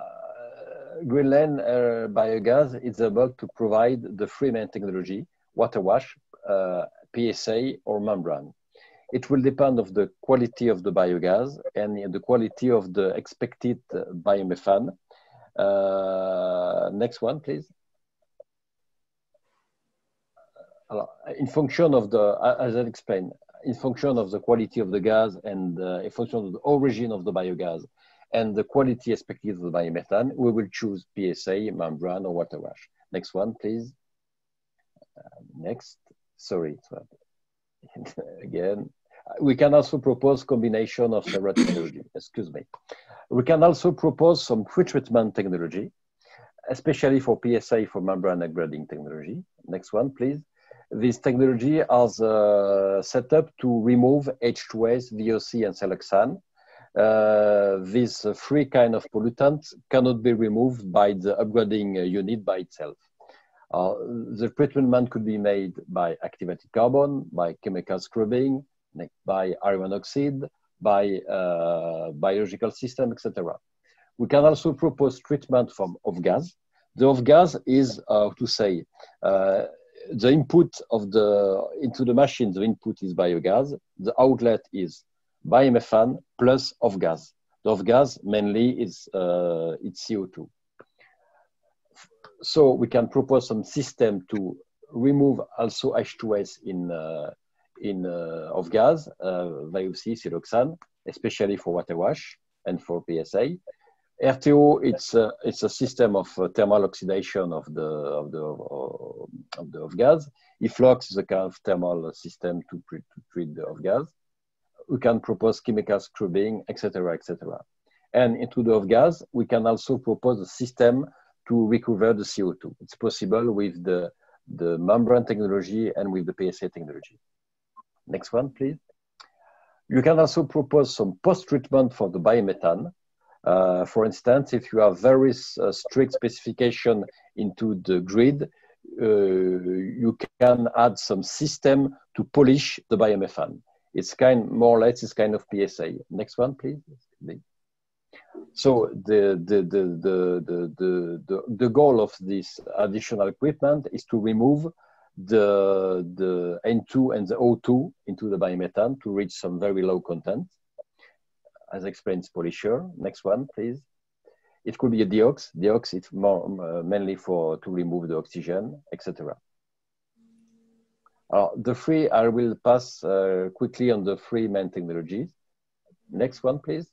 Greenlane uh, Biogas is about to provide the free main technology, water wash, uh, PSA or membrane it will depend of the quality of the biogas and the quality of the expected uh, biomethane. Uh, next one, please. In function of the, as I explained, in function of the quality of the gas and uh, in function of the origin of the biogas and the quality expected of the biomethane, we will choose PSA, membrane, or water wash. Next one, please. Uh, next, sorry, (laughs) again. We can also propose combination of several technology, (coughs) excuse me. We can also propose some pre-treatment technology, especially for PSA for membrane upgrading technology. Next one, please. This technology is uh, set up to remove H2S, VOC, and siloxane. Uh, this three kind of pollutants cannot be removed by the upgrading unit by itself. Uh, the treatment could be made by activated carbon, by chemical scrubbing, by iron oxide, by uh, biological system, etc. We can also propose treatment from off gas. The off gas is uh, to say uh, the input of the into the machine. The input is biogas. The outlet is biomethane plus off gas. The off gas mainly is uh, it's CO2 so we can propose some system to remove also H2S in in uh, off gas, uh, VOC, siloxane, especially for water wash and for PSA. RTO, it's a, it's a system of uh, thermal oxidation of the of the of the off gas. Efflux is a kind of thermal system to, to treat the off gas. We can propose chemical scrubbing, etc., etc. And into the off gas, we can also propose a system to recover the CO2. It's possible with the, the membrane technology and with the PSA technology. Next one, please. You can also propose some post-treatment for the biomethane. Uh, for instance, if you have very uh, strict specification into the grid, uh, you can add some system to polish the biomethane. It's kind more or less it's kind of PSA. Next one, please. So the, the, the, the, the, the, the goal of this additional equipment is to remove the, the N2 and the O2 into the biomethane to reach some very low content. As explained, polisher. Next one, please. It could be a deox. Deox is more, uh, mainly for to remove the oxygen, etc. Uh, the three, I will pass uh, quickly on the three main technologies. Next one, please.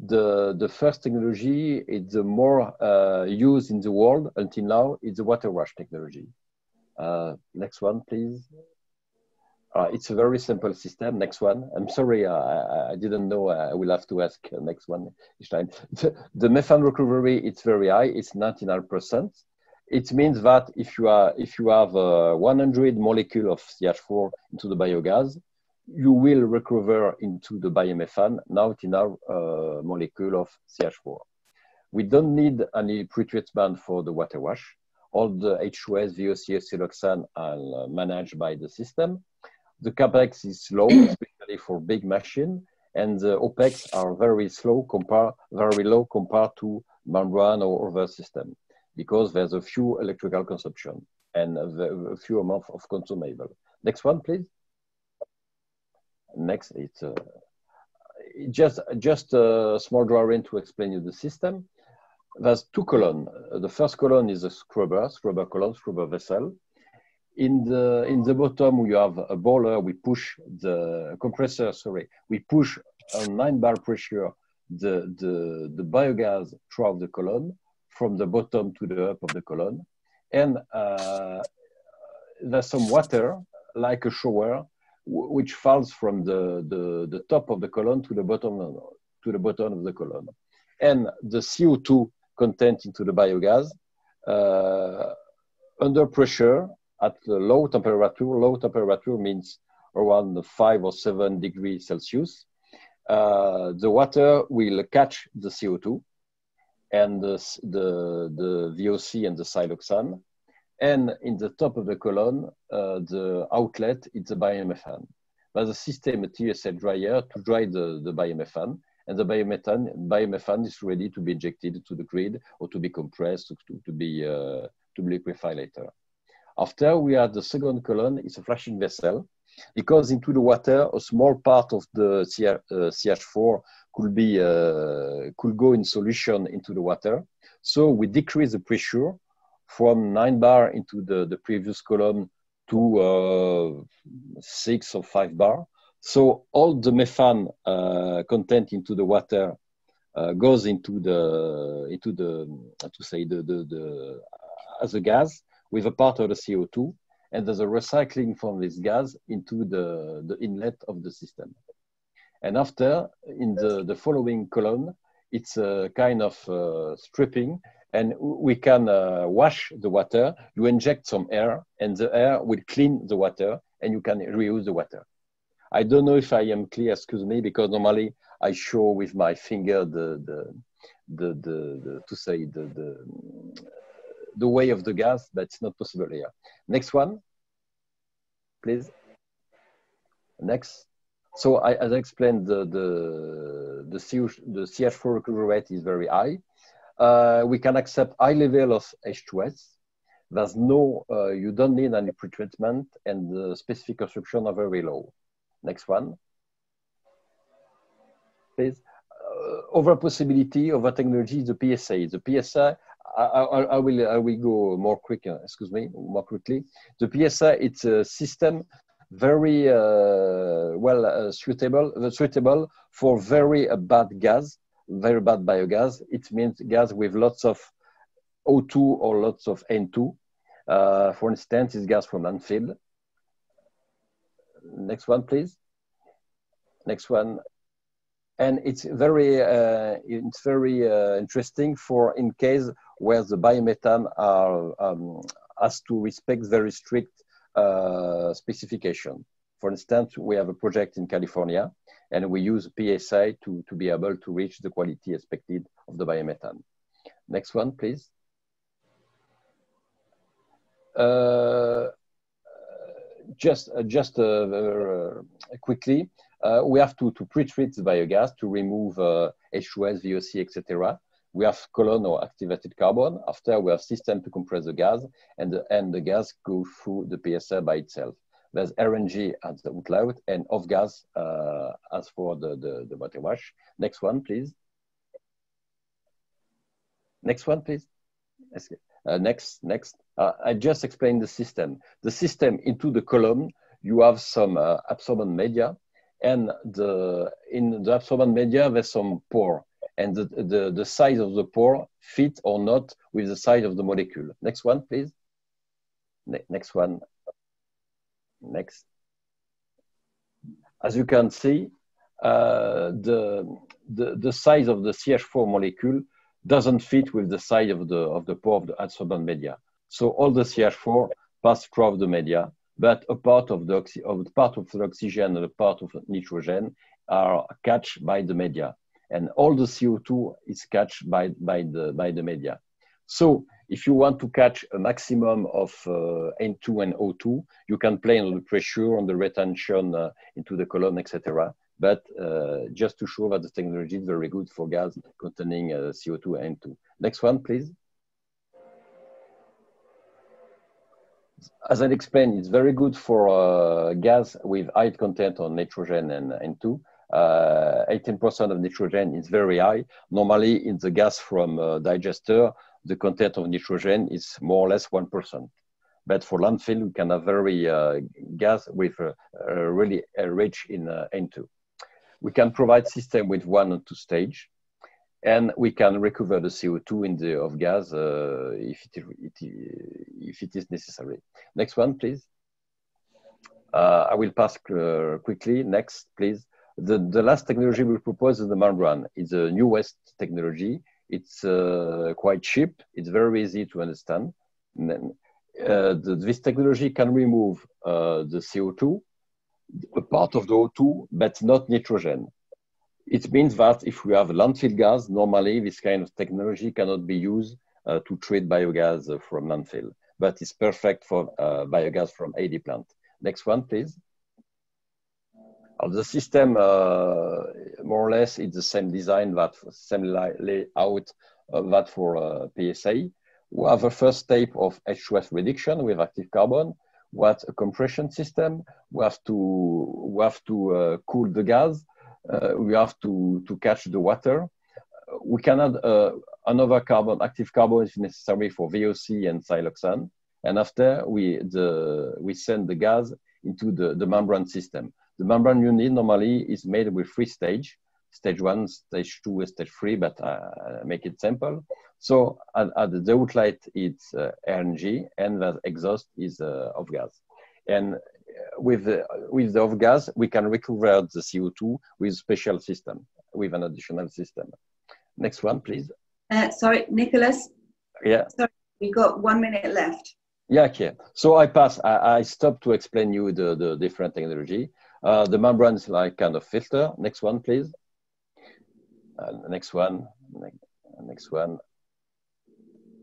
The, the first technology is the more uh, used in the world until now, is the water wash technology. Uh, next one, please. Uh, it's a very simple system. Next one. I'm sorry, uh, I, I didn't know I will have to ask next one each time. The, the methane recovery, it's very high. It's 99%. it means that if you are if you have uh, 100 molecule of CH4 into the biogas, you will recover into the biomethane 99 uh, molecule of CH4. We don't need any pretreatment for the water wash. All the H2S, VOC, siloxane are uh, managed by the system. The capex is low, (clears throat) especially for big machine, and the opex are very slow, compare, very low compared to membrane or other system because there's a few electrical consumption and a, few amount of consumable. Next one, please. Next, it's uh, just just a small drawing to explain you the system. There's two columns. The first column is a scrubber, scrubber column, scrubber vessel. In the in the bottom, we have a boiler. We push the compressor. Sorry, we push a nine bar pressure the the the biogas throughout the column from the bottom to the up of the column. And uh, there's some water, like a shower, which falls from the, the, the top of the column to the bottom to the bottom of the column. And the CO2 content into the biogas uh, under pressure at low temperature, low temperature means around five or seven degrees Celsius, uh, the water will catch the CO2 and the, the, the VOC and the siloxane. And in the top of the column, uh, the outlet is the biomethane. There's a system, a TSA dryer, to dry the, the biomethane. And the biomethane, biomethane is ready to be injected to the grid or to be compressed, to, to, be, uh, to be liquefied later. After we have the second column, it's a flashing vessel because into the water, a small part of the CH4 uh, could be uh, could go in solution into the water. So we decrease the pressure from nine bar into the, the previous column to uh, six or five bar. So all the methane uh, content into the water uh, goes into the into the to say the, the, the as a gas with a part of the CO2 and there's a recycling from this gas into the, the inlet of the system. And after, in the, the following column, it's a kind of uh, stripping and we can uh, wash the water. You inject some air and the air will clean the water and you can reuse the water. I don't know if I am clear, excuse me, because normally I show with my finger the, the, the, the, the to say the, the, the way of the gas, but it's not possible here. Next one, please. Next. So I, as I explained, the, the, the, the CH4 recovery rate is very high. Uh, we can accept high level of H2S. There's no, uh, you don't need any pretreatment and the specific consumption are very low. Next one. Please. Uh, over possibility, over technology, the PSA. The PSA I, I, I, will I will go more quick. Uh, excuse me, more quickly. The PSA it's a system very uh, well uh, suitable uh, suitable for very uh, bad gas, very bad biogas. It means gas with lots of O2 or lots of N2. Uh, for instance, it's gas from landfill. Next one, please. Next one and it's very uh, it's very uh, interesting for in case where the biomethane are um, has to respect very strict uh, specification. For instance, we have a project in California, and we use PSA to, to be able to reach the quality expected of the biomethane. Next one, please. Uh, just uh, just uh, quickly, uh, we have to, to pre-treat the biogas to remove H2S, VOC, etc we have colon or activated carbon. After we have system to compress the gas and the, and the gas go through the PSA by itself. There's RNG at the outlet and off gas uh, as for the, the, the water wash. Next one, please. Next one, please. Uh, next, next. Uh, I just explained the system. The system into the column, you have some uh, absorbent media and the in the absorbent media, there's some pore and the, the, the size of the pore fit or not with the size of the molecule. Next one, please. Ne next one. Next. As you can see, uh, the, the, the size of the CH4 molecule doesn't fit with the size of the, of the pore of the adsorbent media. So all the CH4 pass through the media, but a part of the, oxy, of the part of the oxygen and a part of nitrogen are catched by the media. And all the CO2 is catched by, by, the, by the media. So if you want to catch a maximum of uh, N2 and O2, you can play on the pressure, on the retention uh, into the column, etc. But uh, just to show that the technology is very good for gas containing uh, CO2 and N2. Next one, please. As I explained, it's very good for uh, gas with high content on nitrogen and N2. 18% uh, of nitrogen is very high. Normally in the gas from uh, digester, the content of nitrogen is more or less 1%. But for landfill, we can have very uh, gas with really rich in N2. We can provide system with one or two stage and we can recover the CO2 in the off gas uh, if, it, it, if it is necessary. Next one, please. Uh, I will pass uh, quickly. Next, please. The, the last technology we propose is the membrane. It's a new newest technology. It's uh, quite cheap. It's very easy to understand. Uh, the, this technology can remove uh, the CO2, a part of the O2, but not nitrogen. It means that if we have landfill gas, normally this kind of technology cannot be used uh, to treat biogas uh, from landfill, but it's perfect for uh, biogas from AD plant. Next one, please. Uh, the system, uh, more or less, it's the same design that same layout uh, that for PSA. We have a first step of H2S reduction with active carbon. What a compression system. We have to we have to cool the gas uh, we have to, to catch the water. We can add uh, another carbon, active carbon if necessary for VOC and siloxane. And after we, the, we send the gas into the, the membrane system. The membrane unit normally is made with three stage, stage one, stage two, stage three, but uh, make it simple. So at, at the outlet, it's uh, RNG and the exhaust is uh, off gas. And with the, with the off gas, we can recover the CO2 with special system, with an additional system. Next one, please. Uh, sorry, Nicholas. Yeah. Sorry, we got one minute left. Yeah, okay. So I pass. I, I stopped to explain you the, the different technology. Uh, the membrane is like kind of filter. Next one, please. Uh, next one. Next one.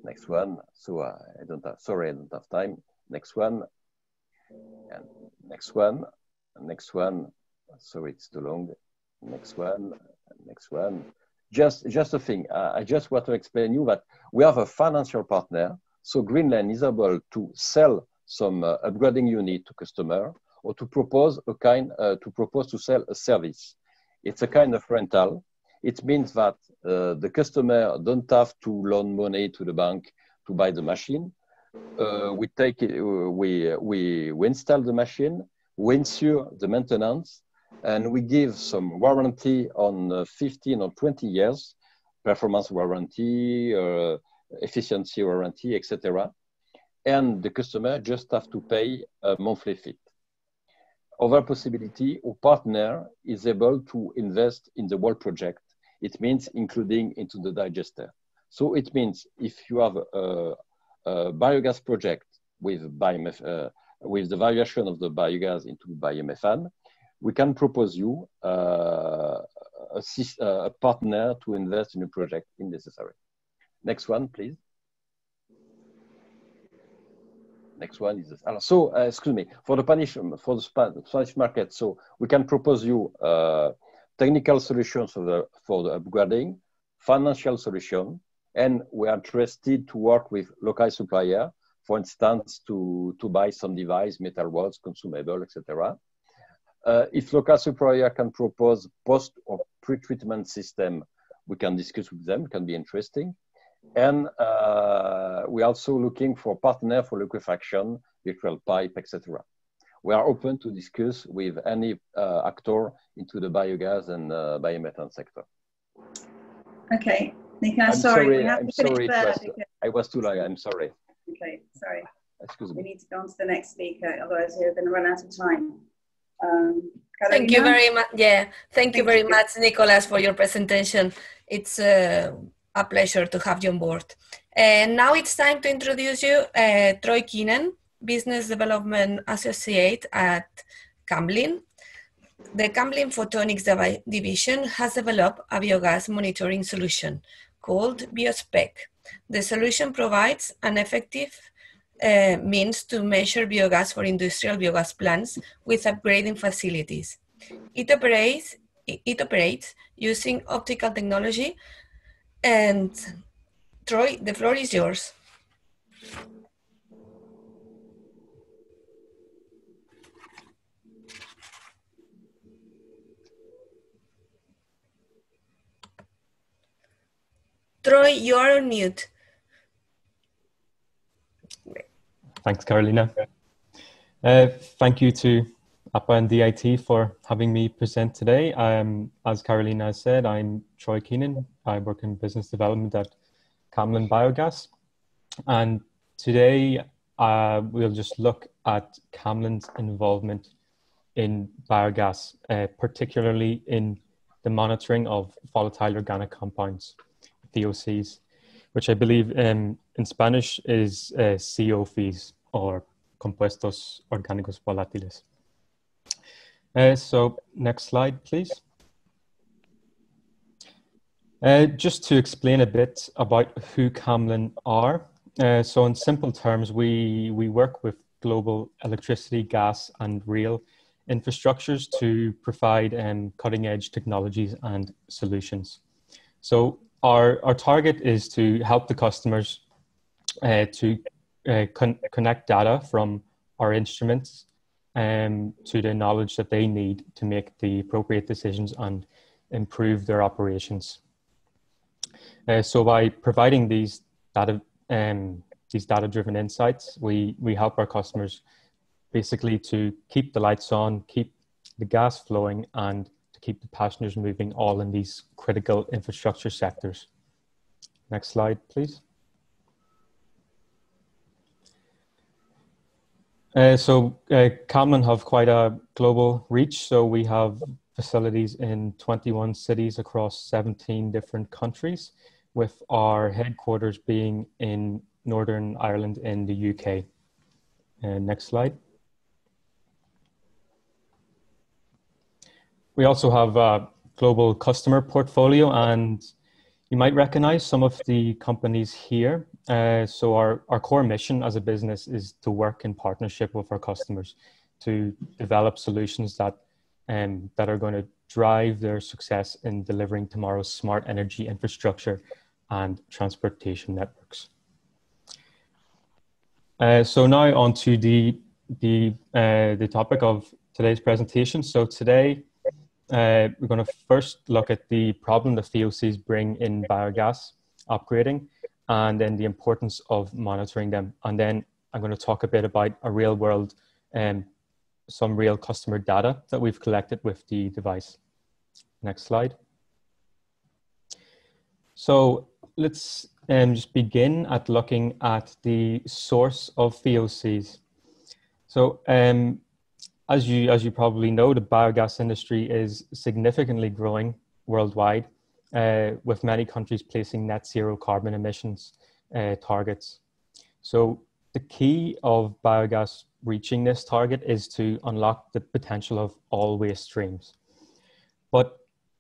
Next one. So uh, I don't have. Sorry, I don't have time. Next one. And next one, next one. Sorry, it's too long. Next one, next one. Just, just a thing. Uh, I just want to explain you that we have a financial partner. So Greenlane is able to sell some uh, upgrading unit to customer or to propose a kind, uh, to propose to sell a service. It's a kind of rental. It means that uh, the customer don't have to loan money to the bank to buy the machine uh, we take it, uh, we, we, we install the machine, we ensure the maintenance, and we give some warranty on uh, 15 or 20 years, performance warranty, uh, efficiency warranty, etc. And the customer just have to pay a monthly fee. Other possibility, a partner is able to invest in the whole project. It means including into the digester. So it means if you have a, uh, biogas project with, uh, with the variation of the biogas into biomethane, we can propose you uh, a, a, partner to invest in a project if necessary. Next one, please. Next one is. So, uh, excuse me, for the Spanish, for the Spanish market, so we can propose you uh, technical solutions for the, for the upgrading, financial solution, and we are interested to work with local supplier, for instance, to, to buy some device, metal rods, consumable, etc. Uh, if local supplier can propose post or pre-treatment system, we can discuss with them, can be interesting. And uh, we're also looking for partner for liquefaction, virtual pipe, etc. We are open to discuss with any uh, actor into the biogas and uh, biomethane sector. Okay, Nika, I'm sorry. sorry, I'm sorry was, I was too long. I'm sorry. Okay, sorry. Excuse me. We need to go on to the next speaker, otherwise we're going to run out of time. Um, thank you very much. Yeah, thank, thank you very you. much, Nicolas, for your presentation. It's uh, a pleasure to have you on board. And now it's time to introduce you uh, Troy Keenan, Business Development Associate at Camlin. The Camlin Photonics division has developed a biogas monitoring solution called BioSpec. The solution provides an effective uh, means to measure biogas for industrial biogas plants with upgrading facilities. It operates, it operates using optical technology and Troy, the floor is yours. Troy, you are on mute. Thanks, Carolina. Uh, thank you to APPA and DIT for having me present today. Um, as Carolina said, I'm Troy Keenan. I work in business development at Camlin Biogas. And today uh, we'll just look at Camlin's involvement in biogas, uh, particularly in the monitoring of volatile organic compounds, VOCs, which I believe um, in Spanish is uh, COVs or compuestos orgánicos volátiles. Uh, so next slide, please. Uh, just to explain a bit about who Camlin are. Uh, so in simple terms, we, we work with global electricity, gas and rail infrastructures to provide um, cutting edge technologies and solutions. So our, our target is to help the customers uh, to uh, con connect data from our instruments um, to the knowledge that they need to make the appropriate decisions and improve their operations. Uh, so by providing these data, um, these data-driven insights, we, we help our customers basically to keep the lights on, keep the gas flowing, and keep the passengers moving all in these critical infrastructure sectors. Next slide, please. Uh, so uh, have quite a global reach. So we have facilities in 21 cities across 17 different countries with our headquarters being in Northern Ireland in the UK. Uh, next slide. We also have a global customer portfolio and you might recognize some of the companies here. Uh, so our, our core mission as a business is to work in partnership with our customers to develop solutions that, um, that are going to drive their success in delivering tomorrow's smart energy infrastructure and transportation networks. Uh, so now on to the, the, uh, the topic of today's presentation. So today uh, we're going to first look at the problem the VOCs bring in biogas upgrading and then the importance of monitoring them. And then I'm going to talk a bit about a real world um, some real customer data that we've collected with the device. Next slide. So let's um, just begin at looking at the source of VOCs. So um, as you as you probably know, the biogas industry is significantly growing worldwide, uh, with many countries placing net zero carbon emissions uh, targets. So the key of biogas reaching this target is to unlock the potential of all waste streams. But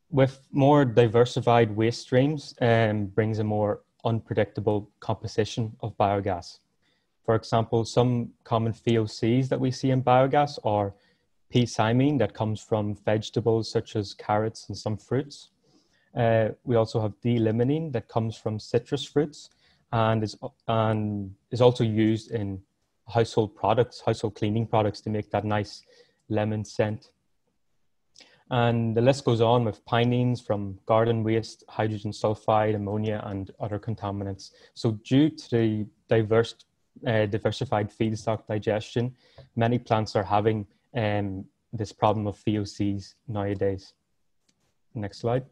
with more diversified waste streams um, brings a more unpredictable composition of biogas. For example, some common VOCs that we see in biogas are P-cymene that comes from vegetables such as carrots and some fruits. Uh, we also have D-limonene that comes from citrus fruits and is, and is also used in household products, household cleaning products to make that nice lemon scent. And the list goes on with pinenes from garden waste, hydrogen sulfide, ammonia, and other contaminants. So due to the diverse, uh, diversified feedstock digestion, many plants are having um, this problem of VOCs nowadays. Next slide.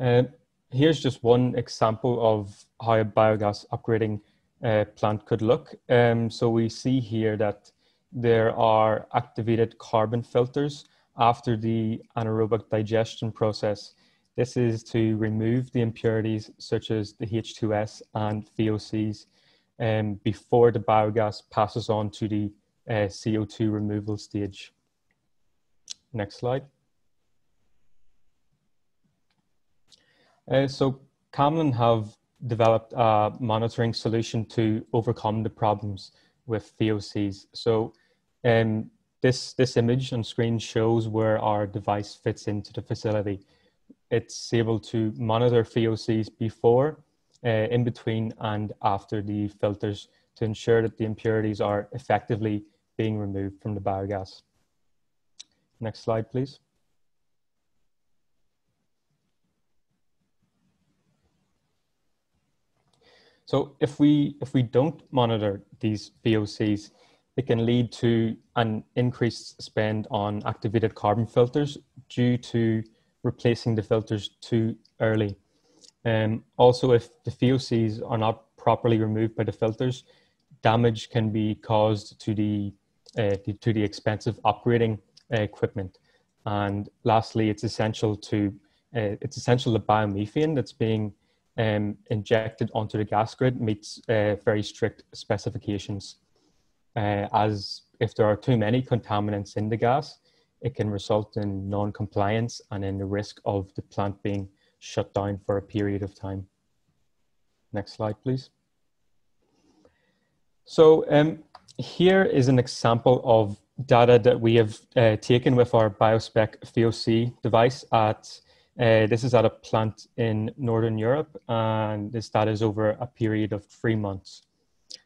Uh, here's just one example of how a biogas upgrading uh, plant could look. Um, so we see here that there are activated carbon filters after the anaerobic digestion process. This is to remove the impurities such as the H2S and VOCs um, before the biogas passes on to the uh, CO2 removal stage. Next slide. Uh, so Camlin have developed a monitoring solution to overcome the problems with VOCs. So um, this, this image on screen shows where our device fits into the facility. It's able to monitor VOCs before, uh, in between and after the filters to ensure that the impurities are effectively being removed from the biogas. Next slide, please. So if we if we don't monitor these VOCs, it can lead to an increased spend on activated carbon filters due to replacing the filters too early. Um, also, if the VOCs are not properly removed by the filters, damage can be caused to the, uh, to the expensive upgrading uh, equipment. And lastly, it's essential to uh, it's essential that biomethane that's being um, injected onto the gas grid meets uh, very strict specifications. Uh, as if there are too many contaminants in the gas, it can result in non-compliance and in the risk of the plant being shut down for a period of time. Next slide, please. So um, here is an example of data that we have uh, taken with our BioSpec VOC device at uh, this is at a plant in Northern Europe, and this data is over a period of three months.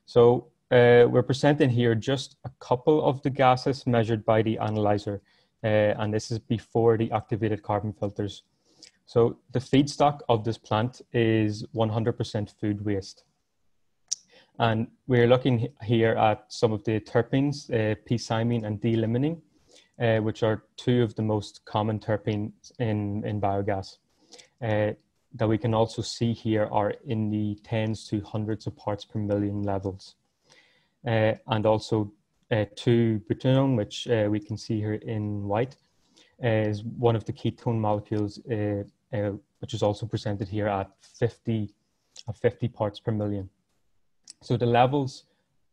So uh, we're presenting here just a couple of the gases measured by the analyzer, uh, and this is before the activated carbon filters. So the feedstock of this plant is 100% food waste. And we're looking here at some of the terpenes, uh, P-cymene and D-limonene, uh, which are two of the most common terpenes in, in biogas. Uh, that we can also see here are in the tens to hundreds of parts per million levels. Uh, and also uh, 2-butanone, which uh, we can see here in white, uh, is one of the ketone molecules, which is also presented here at 50, 50 parts per million. So the levels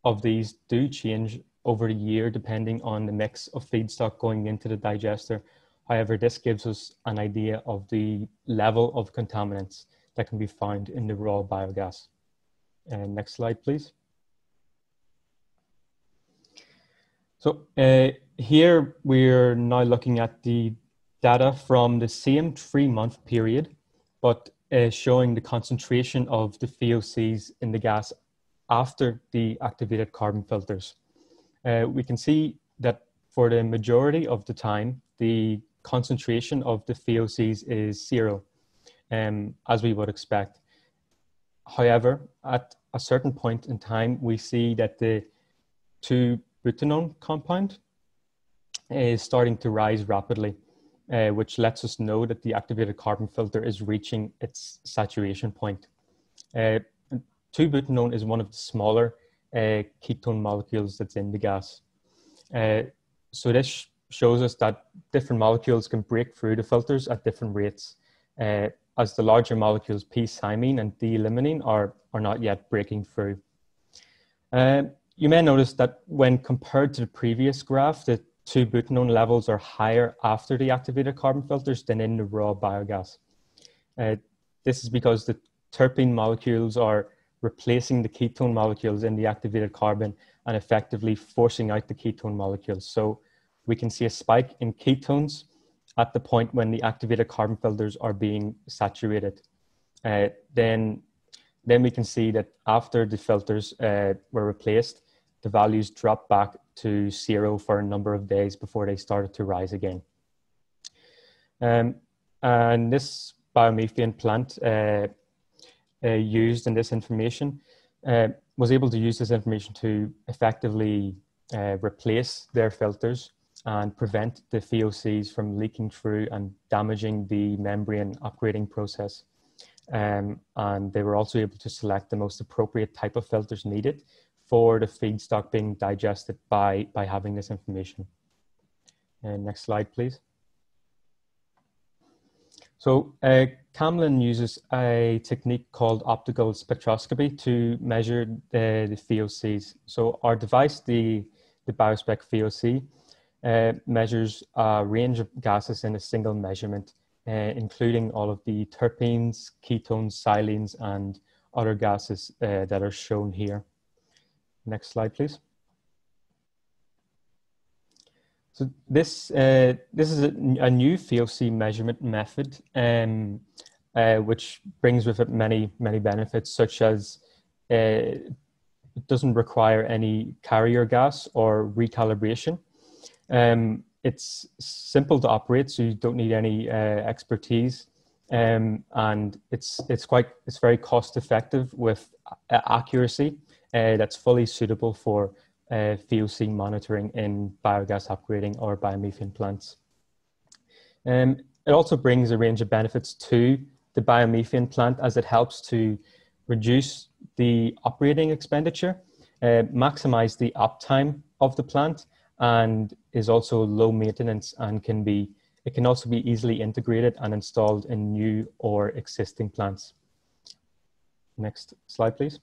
of these do change over the year depending on the mix of feedstock going into the digester. However, this gives us an idea of the level of contaminants that can be found in the raw biogas. And next slide, please. So uh, here we're now looking at the data from the same three month period, but uh, showing the concentration of the VOCs in the gas after the activated carbon filters. Uh, we can see that for the majority of the time, the concentration of the VOCs is zero, um, as we would expect. However, at a certain point in time, we see that the 2-butanone compound is starting to rise rapidly, uh, which lets us know that the activated carbon filter is reaching its saturation point. Uh, 2-butanone is one of the smaller uh, ketone molecules that's in the gas. So this shows us that different molecules can break through the filters at different rates. As the larger molecules P-cymene and D-limonene are, are not yet breaking through. You may notice that when compared to the previous graph, the 2-butanone levels are higher after the activated carbon filters than in the raw biogas. Uh, this is because the terpene molecules are replacing the ketone molecules in the activated carbon and effectively forcing out the ketone molecules. So we can see a spike in ketones at the point when the activated carbon filters are being saturated. Uh, then, then we can see that after the filters uh, were replaced, the values dropped back to zero for a number of days before they started to rise again. Um, and this biomethane plant uh, uh, used in this information uh, was able to use this information to effectively uh, replace their filters and prevent the VOCs from leaking through and damaging the membrane upgrading process. Um, and they were also able to select the most appropriate type of filters needed for the feedstock being digested by, by having this information. And next slide, please. So uh, Camlin uses a technique called optical spectroscopy to measure the, the VOCs. So our device, the, the BioSpec VOC, uh, measures a range of gases in a single measurement, uh, including all of the terpenes, ketones, silenes, and other gases uh, that are shown here. Next slide, please. So this uh, this is a, a, new VOC measurement method, um, uh, which brings with it many many benefits, such as uh, it doesn't require any carrier gas or recalibration. Um, it's simple to operate, so you don't need any uh, expertise, um, and it's it's quite it's very cost effective with accuracy uh, that's fully suitable for uh, VOC monitoring in biogas upgrading or biomethane plants. Um, it also brings a range of benefits to the biomethane plant as it helps to reduce the operating expenditure, uh, maximize the uptime of the plant, and is also low maintenance and can be it can also be easily integrated and installed in new or existing plants. Next slide, please.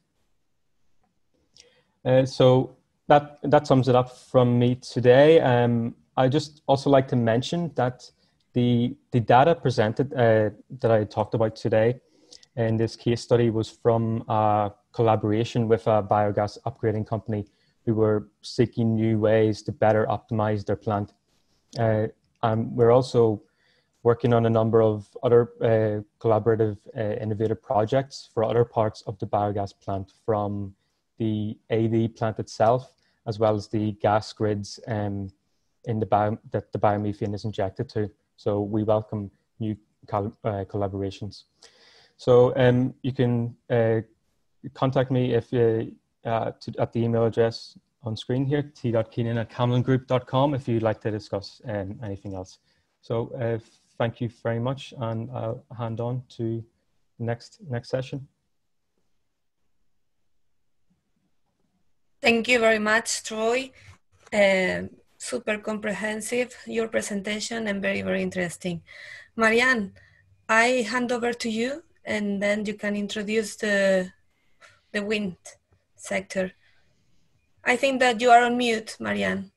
Uh, so that that sums it up from me today. Um, I just also like to mention that the the data presented uh, that I talked about today in this case study was from a collaboration with a biogas upgrading company who were seeking new ways to better optimize their plant. Uh, um, we're also working on a number of other uh, collaborative uh, innovative projects for other parts of the biogas plant from the AD plant itself, as well as the gas grids um, in the bio, that the biomethane is injected to. So we welcome new col uh, collaborations. So um, you can uh, contact me if uh, uh, to, at the email address on screen here, t.keenan at camlingroup.com if you'd like to discuss um, anything else. So uh, thank you very much and I'll hand on to next next session. Thank you very much, Troy. Uh, super comprehensive, your presentation, and very, very interesting. Marianne, I hand over to you, and then you can introduce the, the wind sector. I think that you are on mute, Marianne.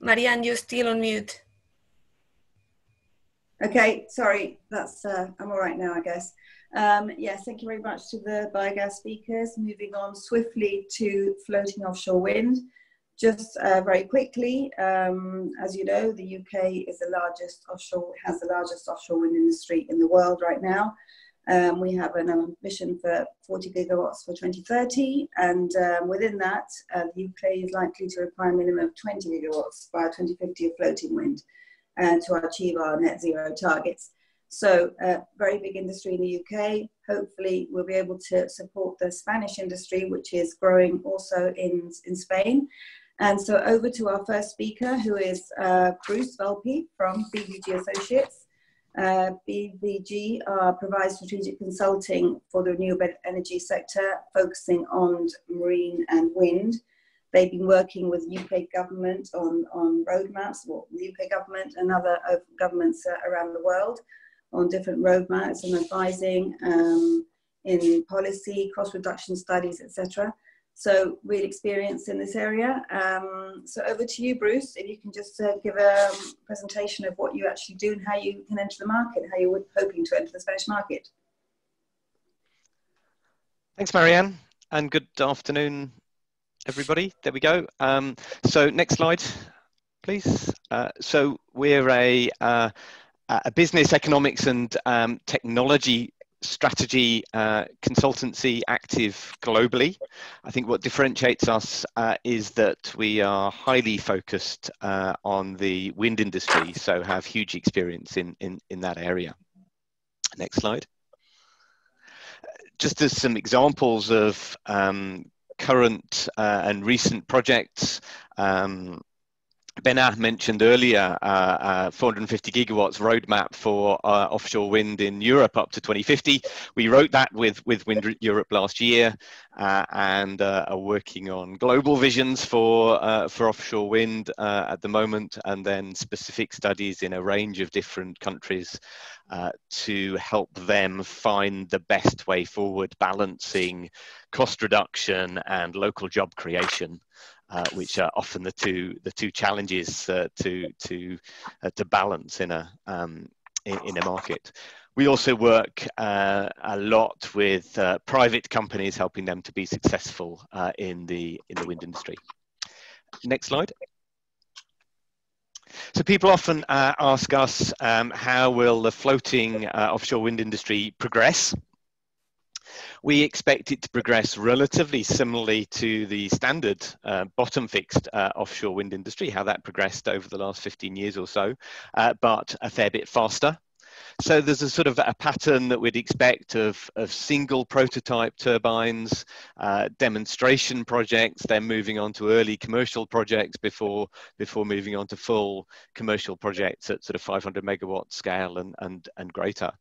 Marianne, you're still on mute. Okay, sorry, that's, uh, I'm all right now, I guess. Um, yes, thank you very much to the biogas speakers. Moving on swiftly to floating offshore wind. Just uh, very quickly, um, as you know, the UK is the largest offshore, has the largest offshore wind industry in the world right now. Um, we have an ambition for 40 gigawatts for 2030, and um, within that, uh, the UK is likely to require a minimum of 20 gigawatts by 2050 of floating wind uh, to achieve our net zero targets. So, uh, very big industry in the UK. Hopefully, we'll be able to support the Spanish industry, which is growing also in, in Spain. And so, over to our first speaker, who is uh, Bruce Valpy from BVG Associates. Uh, BVG provides strategic consulting for the renewable energy sector, focusing on marine and wind. They've been working with UK government on, on roadmaps, well, the UK government and other governments uh, around the world on different roadmaps and advising um, in policy, cost reduction studies, etc. So real experience in this area. Um, so over to you, Bruce, if you can just uh, give a presentation of what you actually do and how you can enter the market, how you're hoping to enter the Spanish market. Thanks, Marianne, and good afternoon, everybody. There we go. Um, so next slide, please. Uh, so we're a uh, a business economics and um, technology strategy uh, consultancy active globally. I think what differentiates us uh, is that we are highly focused uh, on the wind industry, so have huge experience in, in, in that area. Next slide. Just as some examples of um, current uh, and recent projects, um, Benar mentioned earlier, uh, uh, 450 gigawatts roadmap for uh, offshore wind in Europe up to 2050. We wrote that with, with Wind Europe last year uh, and uh, are working on global visions for, uh, for offshore wind at the moment and then specific studies in a range of different countries to help them find the best way forward, balancing cost reduction and local job creation uh, which are often the two the two challenges uh, to to uh, to balance in a um, in, in, a market. We also work uh, a lot with uh, private companies, helping them to be successful uh, in the in the wind industry. Next slide. So people often ask us, um, how will the floating offshore wind industry progress? We expect it to progress relatively similarly to the standard uh, bottom fixed uh, offshore wind industry, how that progressed over the last 15 years or so, uh, but a fair bit faster. So there's a sort of a pattern that we'd expect of, of single prototype turbines, uh, demonstration projects, then moving on to early commercial projects before, before moving on to full commercial projects at sort of 500 megawatt scale and, and, and greater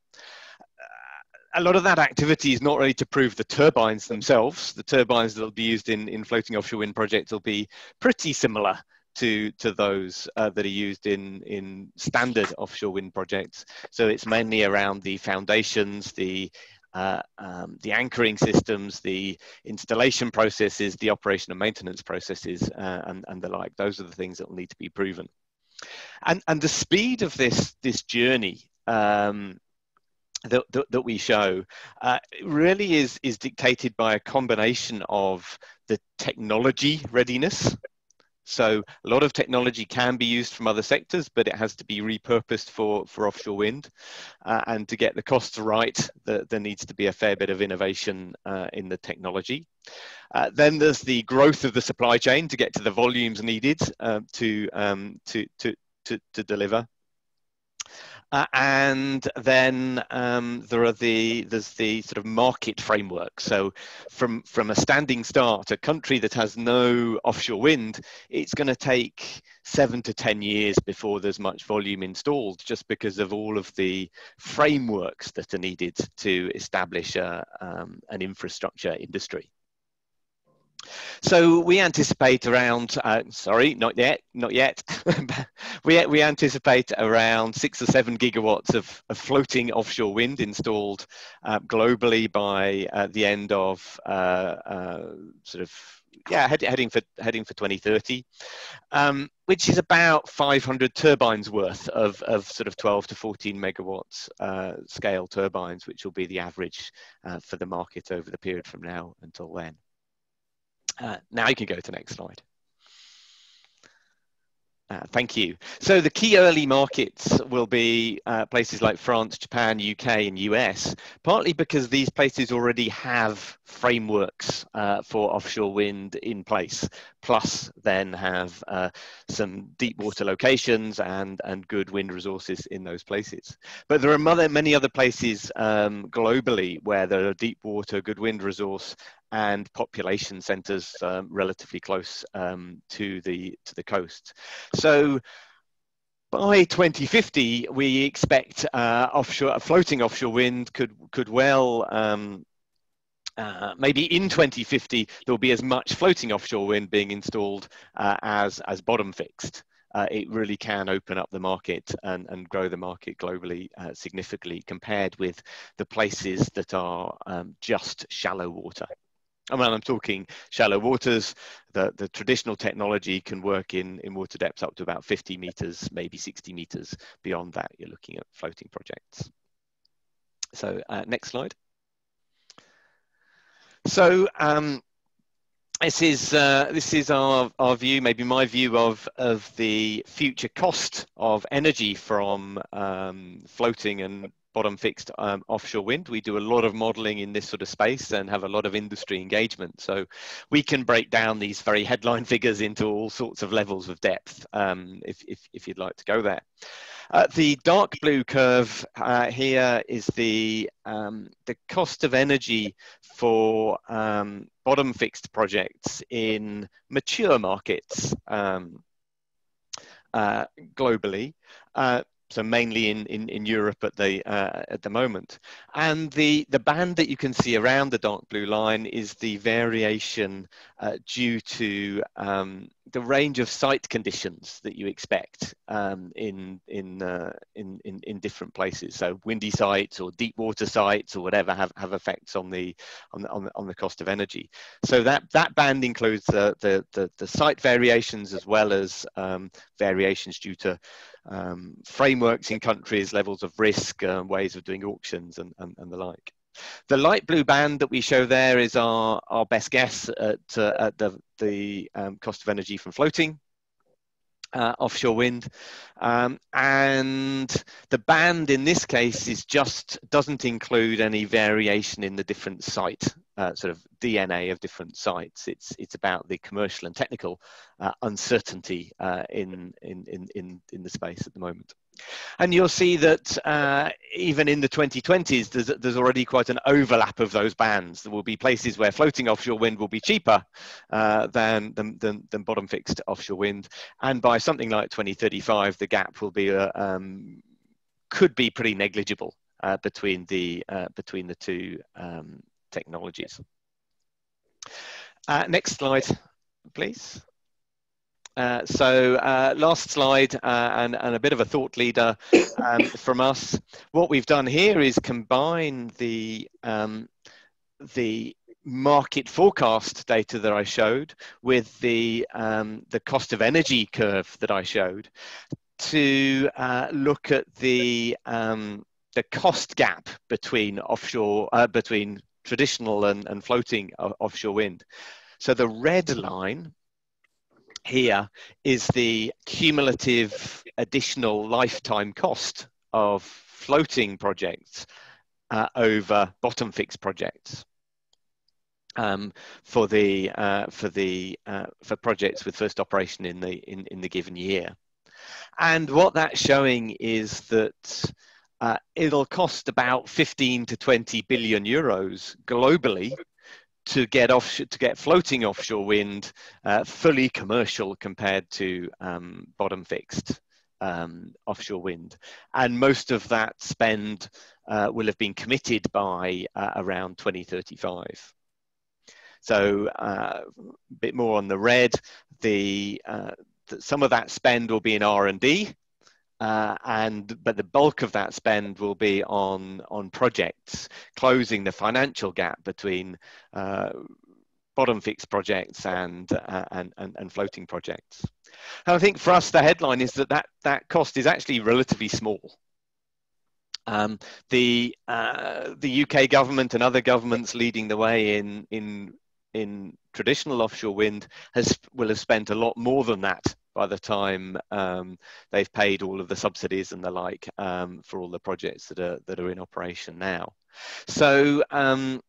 a lot of that activity is not really to prove the turbines themselves. The turbines that will be used in, in floating offshore wind projects will be pretty similar to, to those uh, that are used in, in standard offshore wind projects. So it's mainly around the foundations, the uh, um, the anchoring systems, the installation processes, the operation and maintenance processes, uh, and, and the like. Those are the things that will need to be proven. And, and the speed of this, this journey um, that, that, that we show uh, really is, is dictated by a combination of the technology readiness. So a lot of technology can be used from other sectors, but it has to be repurposed for, for offshore wind. Uh, and to get the costs right, the, there needs to be a fair bit of innovation uh, in the technology. Uh, then there's the growth of the supply chain to get to the volumes needed uh, to, um, to, to, to, to deliver. Uh, and then um, there are the there's the sort of market framework. So from from a standing start, a country that has no offshore wind, it's going to take seven to ten years before there's much volume installed, just because of all of the frameworks that are needed to establish a, um, an infrastructure industry. So we anticipate around, uh, sorry, not yet, not yet. (laughs) we, we anticipate around six or seven gigawatts of, of floating offshore wind installed uh, globally by uh, the end of uh, uh, sort of yeah, head, heading for heading for 2030, um, which is about 500 turbines worth of, of sort of 12 to 14 megawatts uh, scale turbines, which will be the average for the market over the period from now until then. Uh, now you can go to the next slide. Uh, thank you. So the key early markets will be uh, places like France, Japan, UK, and US, partly because these places already have frameworks uh, for offshore wind in place, plus then have uh, some deep water locations and, and good wind resources in those places. But there are many other places um, globally where there are deep water, good wind resource, and population centres um, relatively close um, to the to the coast. So by 2050, we expect uh, offshore floating offshore wind could could well um, uh, maybe in 2050 there will be as much floating offshore wind being installed uh, as as bottom fixed. Uh, it really can open up the market and, and grow the market globally uh, significantly compared with the places that are um, just shallow water. And when I'm talking shallow waters, the, the traditional technology can work in, in water depths up to about 50 meters, maybe 60 meters. Beyond that, you're looking at floating projects. So uh, next slide. So um, this is uh, this is our, our view, maybe my view of of the future cost of energy from um, floating and bottom fixed um, offshore wind. We do a lot of modeling in this sort of space and have a lot of industry engagement. So we can break down these very headline (laughs) figures into all sorts of levels of depth um, if, if, if, you'd like to go there. Uh, the dark blue curve uh, here is the, um, the cost of energy for um, bottom fixed projects in mature markets. Um, uh, globally. So mainly in, in, in Europe at the uh, at the moment. And the the band that you can see around the dark blue line is the variation uh, due to um, the range of site conditions that you expect um, in in, uh, in, in in different places. So windy sites or deep water sites or whatever have, have effects on the on the, on the, on the cost of energy. So that that band includes the the the, the site variations as well as um, variations due to um, frameworks in countries, levels of risk, uh, ways of doing auctions, and, and, and, the like. The light blue band that we show there is our, our best guess at, uh, at the, the um, cost of energy from floating uh, offshore wind. Um, and the band in this case is just doesn't include any variation in the different site uh, sort of DNA of different sites. It's it's about the commercial and technical uh, uncertainty uh, in, in in in the space at the moment. And you'll see that uh, even in the 2020s, there's, there's already quite an overlap of those bands. There will be places where floating offshore wind will be cheaper uh, than, than, than, than, bottom fixed offshore wind. And by something like 2035, the gap will be, uh, um, could be pretty negligible between, the, between the two um, technologies. Uh, next slide, please. Uh, so uh, last slide uh, and, and, a bit of a thought leader um, (coughs) from us. What we've done here is combine the, um, the market forecast data that I showed with the, um, the cost of energy curve that I showed to uh, look at the, um, the cost gap between offshore, uh, between traditional and, and floating offshore wind. So the red line here is the cumulative additional lifetime cost of floating projects uh, over bottom fixed projects um, for the uh, for the uh, for projects with first operation in the in, in the given year. And what that's showing is that uh, it'll cost about 15 to 20 billion euros globally to get off to get floating offshore wind uh, fully commercial compared to um, bottom fixed um, offshore wind, and most of that spend uh, will have been committed by uh, around 2035. So uh, a bit more on the red, the, uh, the some of that spend will be in R and D, uh, and but the bulk of that spend will be on on projects closing the financial gap between uh, bottom fixed projects and, uh, and, and and floating projects. And I think for us the headline is that that, that cost is actually relatively small. Um, the uh, the UK government and other governments leading the way in in in traditional offshore wind has will have spent a lot more than that by the time um, they've paid all of the subsidies and the like um, for all the projects that are that are in operation now. So um,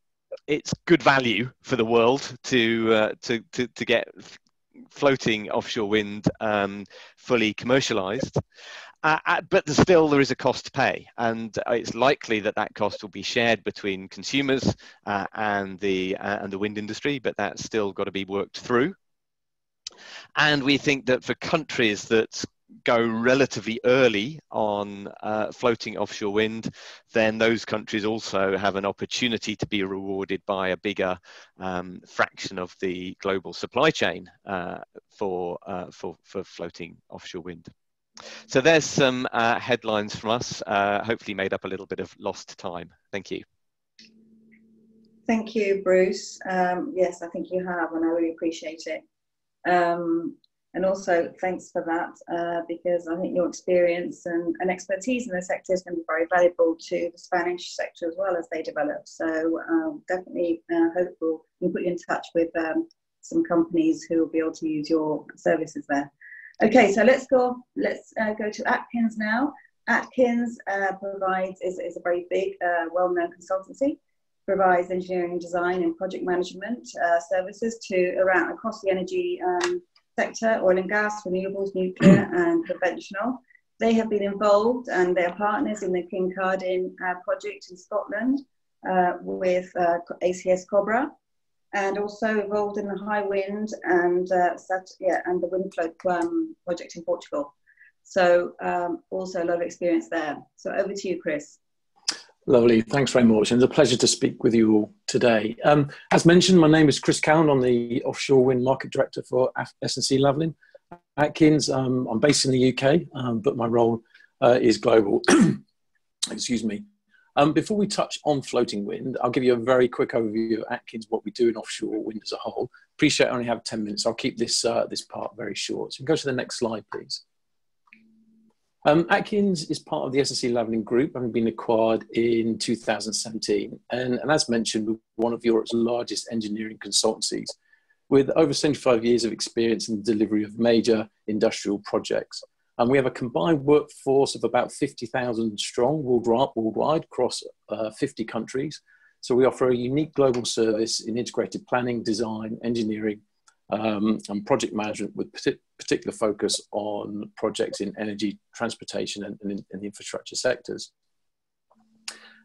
it's good value for the world to uh, to, to, to get floating offshore wind um, fully commercialized. Uh, uh, but still, there is a cost to pay, and it's likely that that cost will be shared between consumers uh, and the uh, and the wind industry. But that's still got to be worked through. And we think that for countries that go relatively early on uh, floating offshore wind, then those countries also have an opportunity to be rewarded by a bigger um, fraction of the global supply chain uh, for, uh, for, for floating offshore wind. So there's some uh, headlines from us, uh, hopefully made up a little bit of lost time. Thank you. Thank you, Bruce. Um, yes, I think you have, and I really appreciate it. Um, and also, thanks for that, uh, because I think your experience and, and, expertise in the sector is going to be very valuable to the Spanish sector as well as they develop. So, um, definitely uh, hopeful we can put you in touch with um, some companies who will be able to use your services there. Okay, so let's go. Let's uh, go to Atkins now. Atkins uh, provides is, is a very big, uh, well-known consultancy provides engineering design and project management uh, services to around across the energy um, sector, oil and gas, renewables, nuclear (clears throat) and conventional. They have been involved and they're partners in the Kincardine uh, project in Scotland uh, with uh, ACS Cobra and also involved in the Hywind and uh, yeah, and the Windfloat um, project in Portugal. So um, also a lot of experience there. So over to you, Chris. Lovely. Thanks very much. And it's a pleasure to speak with you all today. Um, as mentioned, my name is Chris Cowan. I'm the Offshore Wind Market Director for SNC-Lavalin. Atkins, um, I'm based in the UK, um, but my role uh, is global. (clears throat) Excuse me. Um, before we touch on floating wind, I'll give you a very quick overview of Atkins, what we do in offshore wind as a whole. Appreciate I only have 10 minutes. I'll keep this, uh, this part very short. So go to the next slide, please. Um, Atkins is part of the SNC-Lavalin Group, having been acquired in 2017. And, and as mentioned, we're one of Europe's largest engineering consultancies with over 75 years of experience in the delivery of major industrial projects. And we have a combined workforce of about 50,000 strong worldwide across uh, 50 countries. So we offer a unique global service in integrated planning, design, engineering, um, and project management with particular focus on projects in energy, transportation, and, and the infrastructure sectors.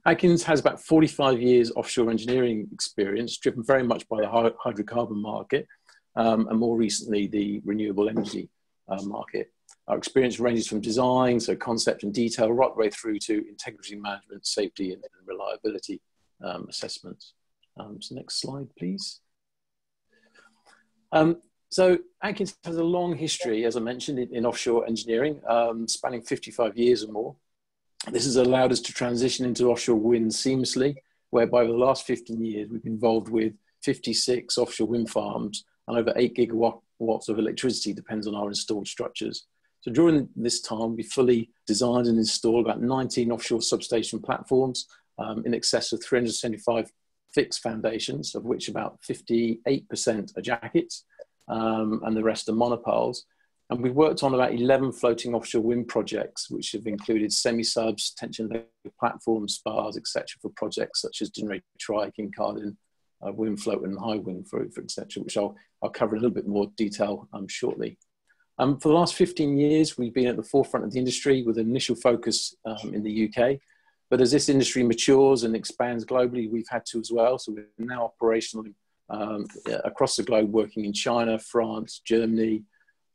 Atkins has about 45 years offshore engineering experience, driven very much by the hydrocarbon market, um, and more recently the renewable energy uh, market. Our experience ranges from design, so concept and detail, right the way through to integrity management, safety, and, and reliability um, assessments. Um, so next slide, please. Um, so Atkins has a long history, as I mentioned, in, in offshore engineering, um, spanning 55 years or more. This has allowed us to transition into offshore wind seamlessly, whereby over the last 15 years, we've been involved with 56 offshore wind farms and over 8 gigawatts of electricity depends on our installed structures. So during this time, we fully designed and installed about 19 offshore substation platforms um, in excess of 375 fixed foundations, of which about 58% are jackets um, and the rest are monopiles. And we've worked on about 11 floating offshore wind projects, which have included semi-subs, tension platforms, spars, etc., for projects such as Dounreay Tri, Kincardine, uh, Windfloat, and Hywind, for, for etc., which I'll, I'll cover in a little bit more detail um, shortly. Um, for the last 15 years, we've been at the forefront of the industry with an initial focus um, in the UK. But as this industry matures and expands globally, we've had to as well. So we're now operational um, across the globe, working in China, France, Germany,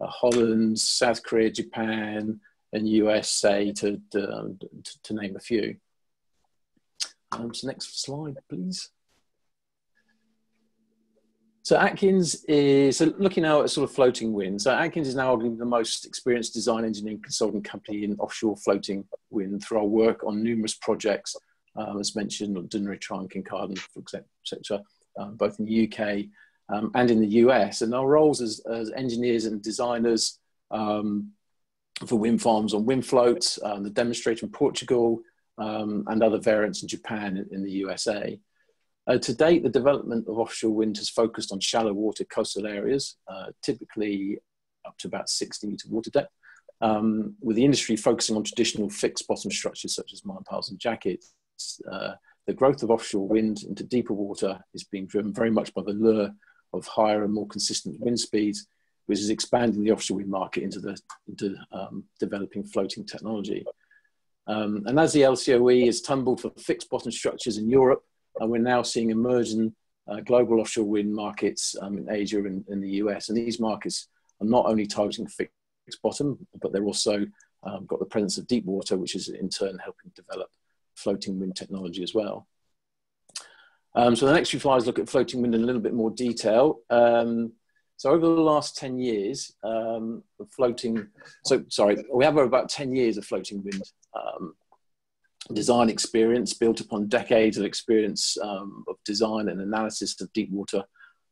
uh, Holland, South Korea, Japan, and USA, to, to, to name a few. Um, so next slide, please. So Atkins is so looking now at sort of floating wind. So Atkins is now arguably the most experienced design engineering consulting company in offshore floating wind through our work on numerous projects, um, as mentioned, Dounreay Tri and Kincardine, for etc., um, both in the UK um, and in the US. And our roles as, as engineers and designers um, for wind farms on wind floats, uh, the demonstrator in Portugal, um, and other variants in Japan and in the USA. Uh, to date, the development of offshore wind has focused on shallow water coastal areas, uh, typically up to about 60 meter water depth, um, with the industry focusing on traditional fixed bottom structures such as monopiles and jackets. Uh, the growth of offshore wind into deeper water is being driven very much by the lure of higher and more consistent wind speeds, which is expanding the offshore wind market into, the, into um, developing floating technology. Um, and as the LCOE has tumbled for fixed bottom structures in Europe, and we're now seeing emerging uh, global offshore wind markets um, in Asia and in the US. And these markets are not only targeting fixed bottom, but they're also um, got the presence of deep water, which is in turn helping develop floating wind technology as well. Um, so the next few slides look at floating wind in a little bit more detail. Um, so over the last 10 years, um, floating, so sorry, we have about 10 years of floating wind um, design experience built upon decades of experience um, of design and analysis of deep water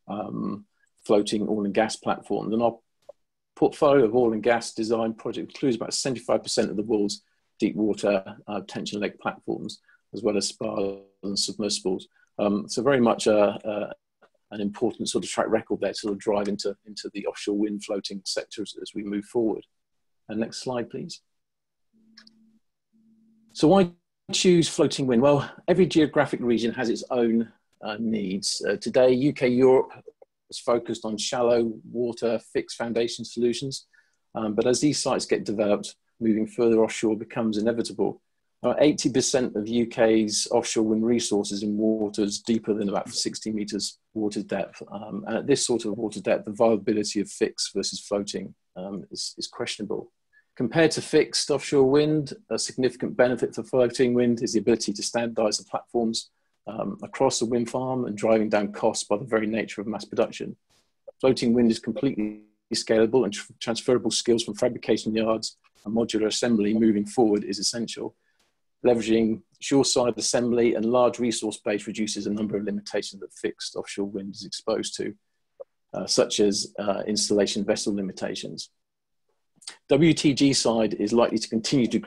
um, floating oil and gas platforms. And our portfolio of oil and gas design projects includes about 75% of the world's deep water uh, tension leg platforms, as well as spars and submersibles. Um, so very much a, a, an important sort of track record there to sort of drive into, into the offshore wind floating sector as, as we move forward. And next slide, please. So why choose floating wind? Well, every geographic region has its own uh, needs. Uh, today, UK Europe is focused on shallow water fixed foundation solutions. Um, but as these sites get developed, moving further offshore becomes inevitable. About 80% of UK's offshore wind resources in waters deeper than about 60 meters water depth. Um, and at this sort of water depth, the viability of fixed versus floating um, is, is questionable. Compared to fixed offshore wind, a significant benefit for floating wind is the ability to standardize the platforms um, across the wind farm and driving down costs by the very nature of mass production. Floating wind is completely scalable and tr transferable skills from fabrication yards and modular assembly moving forward is essential. Leveraging shoreside assembly and large resource base reduces a number of limitations that fixed offshore wind is exposed to, uh, such as uh, installation vessel limitations. WTG side is likely to continue to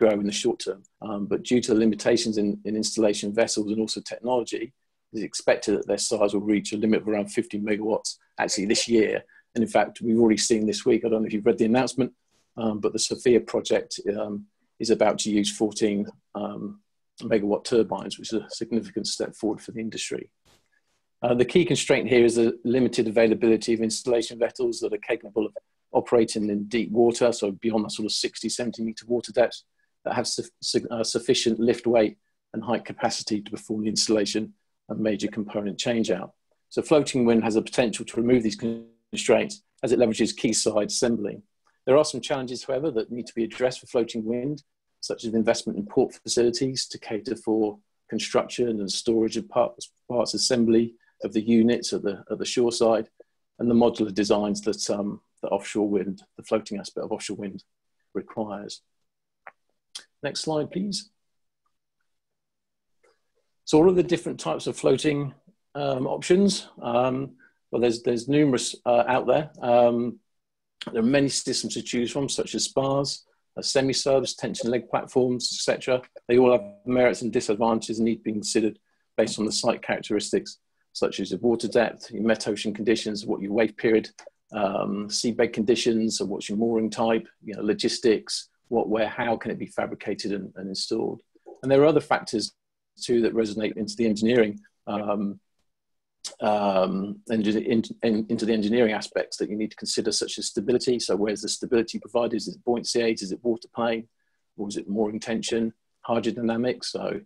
grow in the short term, um, but due to the limitations in, in installation vessels and also technology, it is expected that their size will reach a limit of around 50 megawatts actually this year. And in fact, we've already seen this week, I don't know if you've read the announcement, um, but the Sofia project um, is about to use 14 um, megawatt turbines, which is a significant step forward for the industry. Uh, the key constraint here is the limited availability of installation vessels that are capable of operating in deep water, so beyond the sort of 60, 70 meter water depth, that have su uh, sufficient lift weight and height capacity to perform the installation and major component change out. So floating wind has a potential to remove these constraints as it leverages quayside assembly. There are some challenges, however, that need to be addressed for floating wind, such as investment in port facilities to cater for construction and storage of parts, parts assembly of the units at the, at the shore side, and the modular designs that um, the offshore wind, the floating aspect of offshore wind requires. Next slide, please. So all of the different types of floating um, options, um, well, there's, there's numerous uh, out there. Um, there are many systems to choose from, such as spars, uh, semi-subs, tension leg platforms, etc. They all have merits and disadvantages and need to be considered based on the site characteristics, such as your water depth, your metocean conditions, what your wave period um, seabed conditions, so what's your mooring type, you know, logistics, what, where, how can it be fabricated and, and installed. And there are other factors too that resonate into the engineering, um, um, into, into the engineering aspects that you need to consider, such as stability. So where's the stability provided? Is it buoyancy aids? Is it water plane? Or is it mooring tension? Hydrodynamics, so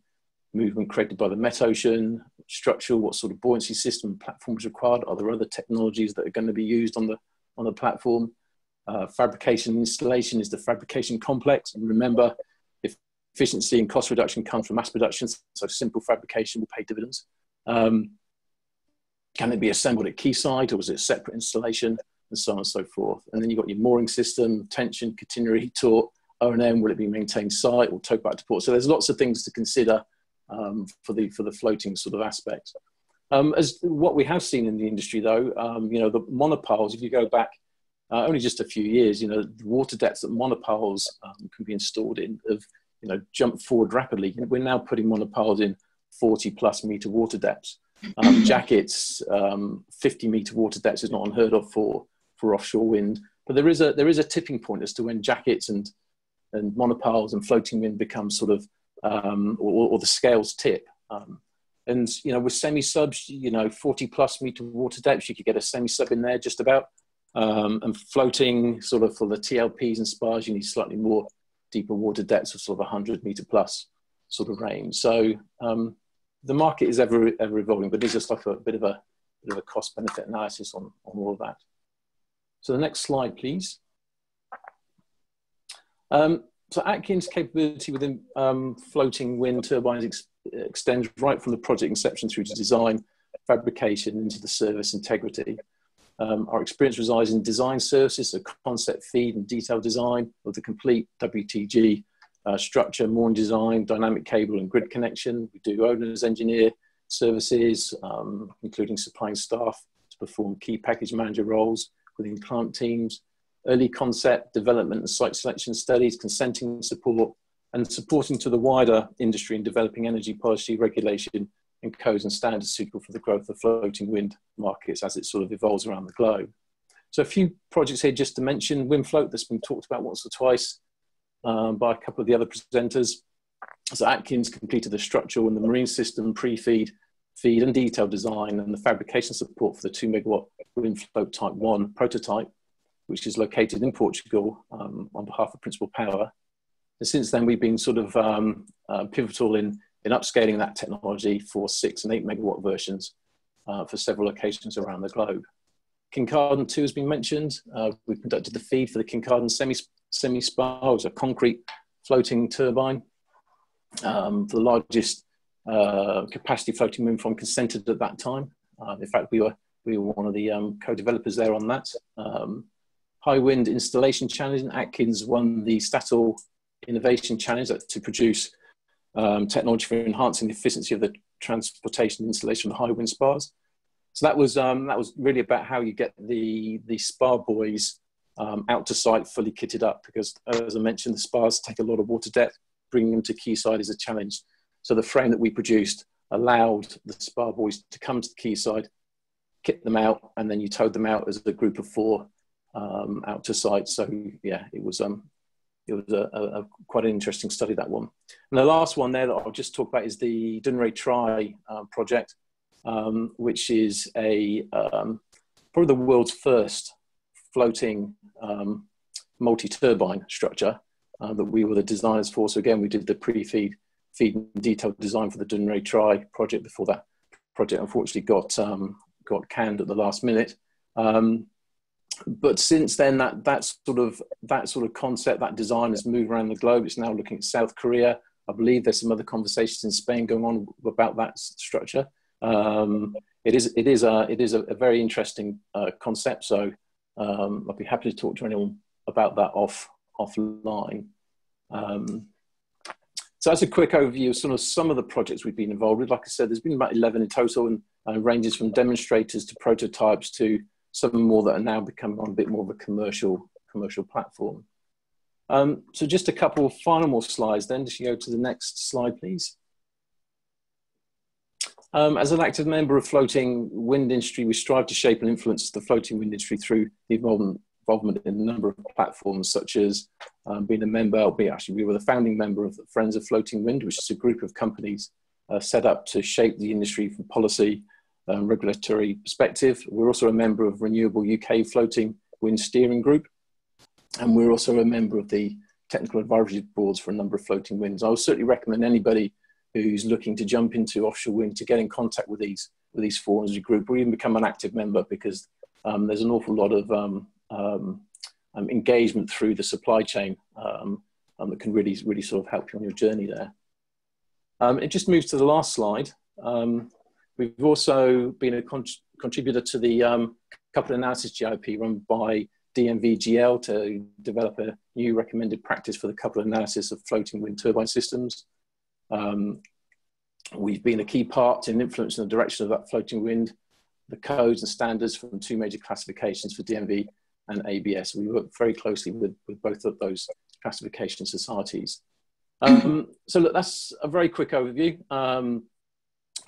movement created by the metocean, structural, what sort of buoyancy system platforms required? Are there other technologies that are going to be used on the, on the platform? Uh, fabrication installation is the fabrication complex. And remember, if efficiency and cost reduction comes from mass production, so simple fabrication will pay dividends. Um, can it be assembled at quayside or is it a separate installation? And so on and so forth. And then you've got your mooring system, tension, catenary, taut, O&M, will it be maintained site or towed back to port? So there's lots of things to consider um, for the for the floating sort of aspect. Um, as what we have seen in the industry, though, um, you know, the monopiles. If you go back uh, only just a few years, you know, the water depths that monopiles um, can be installed in have you know jumped forward rapidly. We're now putting monopiles in 40 plus meter water depths. Um, (clears throat) jackets, um, 50 meter water depths is not unheard of for for offshore wind. But there is a there is a tipping point as to when jackets and and monopiles and floating wind become sort of um, or, or, the scales tip. Um, and you know, with semi-subs, you know, 40 plus meter water depths, you could get a semi-sub in there just about. Um, and floating, sort of for the TLPs and spars, you need slightly more deeper water depths of sort of 100 meter plus sort of range. So um, the market is ever ever evolving, but there's just like a bit of a bit of a cost benefit analysis on on all of that. So the next slide, please. Um, so Atkins' capability within um, floating wind turbines ex extends right from the project inception through to design, fabrication, into the service integrity. Um, our experience resides in design services, so concept feed and detail design of the complete WTG uh, structure, mooring design, dynamic cable and grid connection. We do owners engineer services, um, including supplying staff to perform key package manager roles within plant teams, early concept development and site selection studies, consenting support, and supporting to the wider industry in developing energy policy regulation and codes and standards suitable for the growth of floating wind markets as it sort of evolves around the globe. So a few projects here just to mention, WindFloat that's been talked about once or twice um, by a couple of the other presenters. So Atkins completed the structural and the marine system pre-feed, feed and detail design and the fabrication support for the two megawatt WindFloat Type 1 prototype which is located in Portugal um, on behalf of Principle Power. And since then, we've been sort of um, uh, pivotal in, in upscaling that technology for six and eight megawatt versions uh, for several locations around the globe. Kincardine 2 has been mentioned. Uh, we've conducted the feed for the Kincardine semi semi-spar. It was a concrete floating turbine um, the largest uh, capacity floating wind farm consented at that time. Uh, in fact, we were we were one of the um, co-developers there on that. Um, Hywind Installation Challenge, and Atkins won the Statoil Innovation Challenge to produce um, technology for enhancing the efficiency of the transportation installation of Hywind spars. So that was um, that was really about how you get the the spar buoys um, out to site fully kitted up because, as I mentioned, the spars take a lot of water depth. Bringing them to quayside is a challenge. So the frame that we produced allowed the spar buoys to come to the quayside, kit them out, and then you towed them out as a group of four um, out to site. So yeah, it was um, it was a, a, a, quite an interesting study that one. And the last one there that I'll just talk about is the Dounreay Tri uh, project, um, which is a um, probably the world's first floating um, multi-turbine structure uh, that we were the designers for. So again, we did the pre-feed, feed and detailed design for the Dounreay Tri project before that project unfortunately got um, got canned at the last minute. Um, but since then, that that sort of that sort of concept, that design has moved around the globe. It's now looking at South Korea. I believe there's some other conversations in Spain going on about that structure. Um, it is it is a it is a, a very interesting uh, concept. So um, I'd be happy to talk to anyone about that off offline. Um, so that's a quick overview of sort of some of the projects we've been involved with. Like I said, there's been about 11 in total and uh, ranges from demonstrators to prototypes to some more that are now becoming on a bit more of a commercial commercial platform. Um, so just a couple of final more slides then. Just go to the next slide, please. Um, as an active member of floating wind industry, we strive to shape and influence the floating wind industry through the involvement, involvement in a number of platforms, such as um, being a member, we actually we were the founding member of the Friends of Floating Wind, which is a group of companies uh, set up to shape the industry from policy um, regulatory perspective. We're also a member of Renewable UK Floating Wind Steering Group, and we're also a member of the technical advisory boards for a number of floating winds. I would certainly recommend anybody who's looking to jump into offshore wind to get in contact with these with these forums as a group or even become an active member because um, there's an awful lot of um, um, um engagement through the supply chain um, um, that can really really sort of help you on your journey there. it just moves to the last slide. We've also been a con contributor to the um, couple analysis JIP run by DNV GL to develop a new recommended practice for the couple analysis of floating wind turbine systems. Um, we've been a key part in influencing the direction of that floating wind, the codes and standards from two major classifications for DNV and ABS. We work very closely with, with both of those classification societies. Um, so look, that's a very quick overview. Um,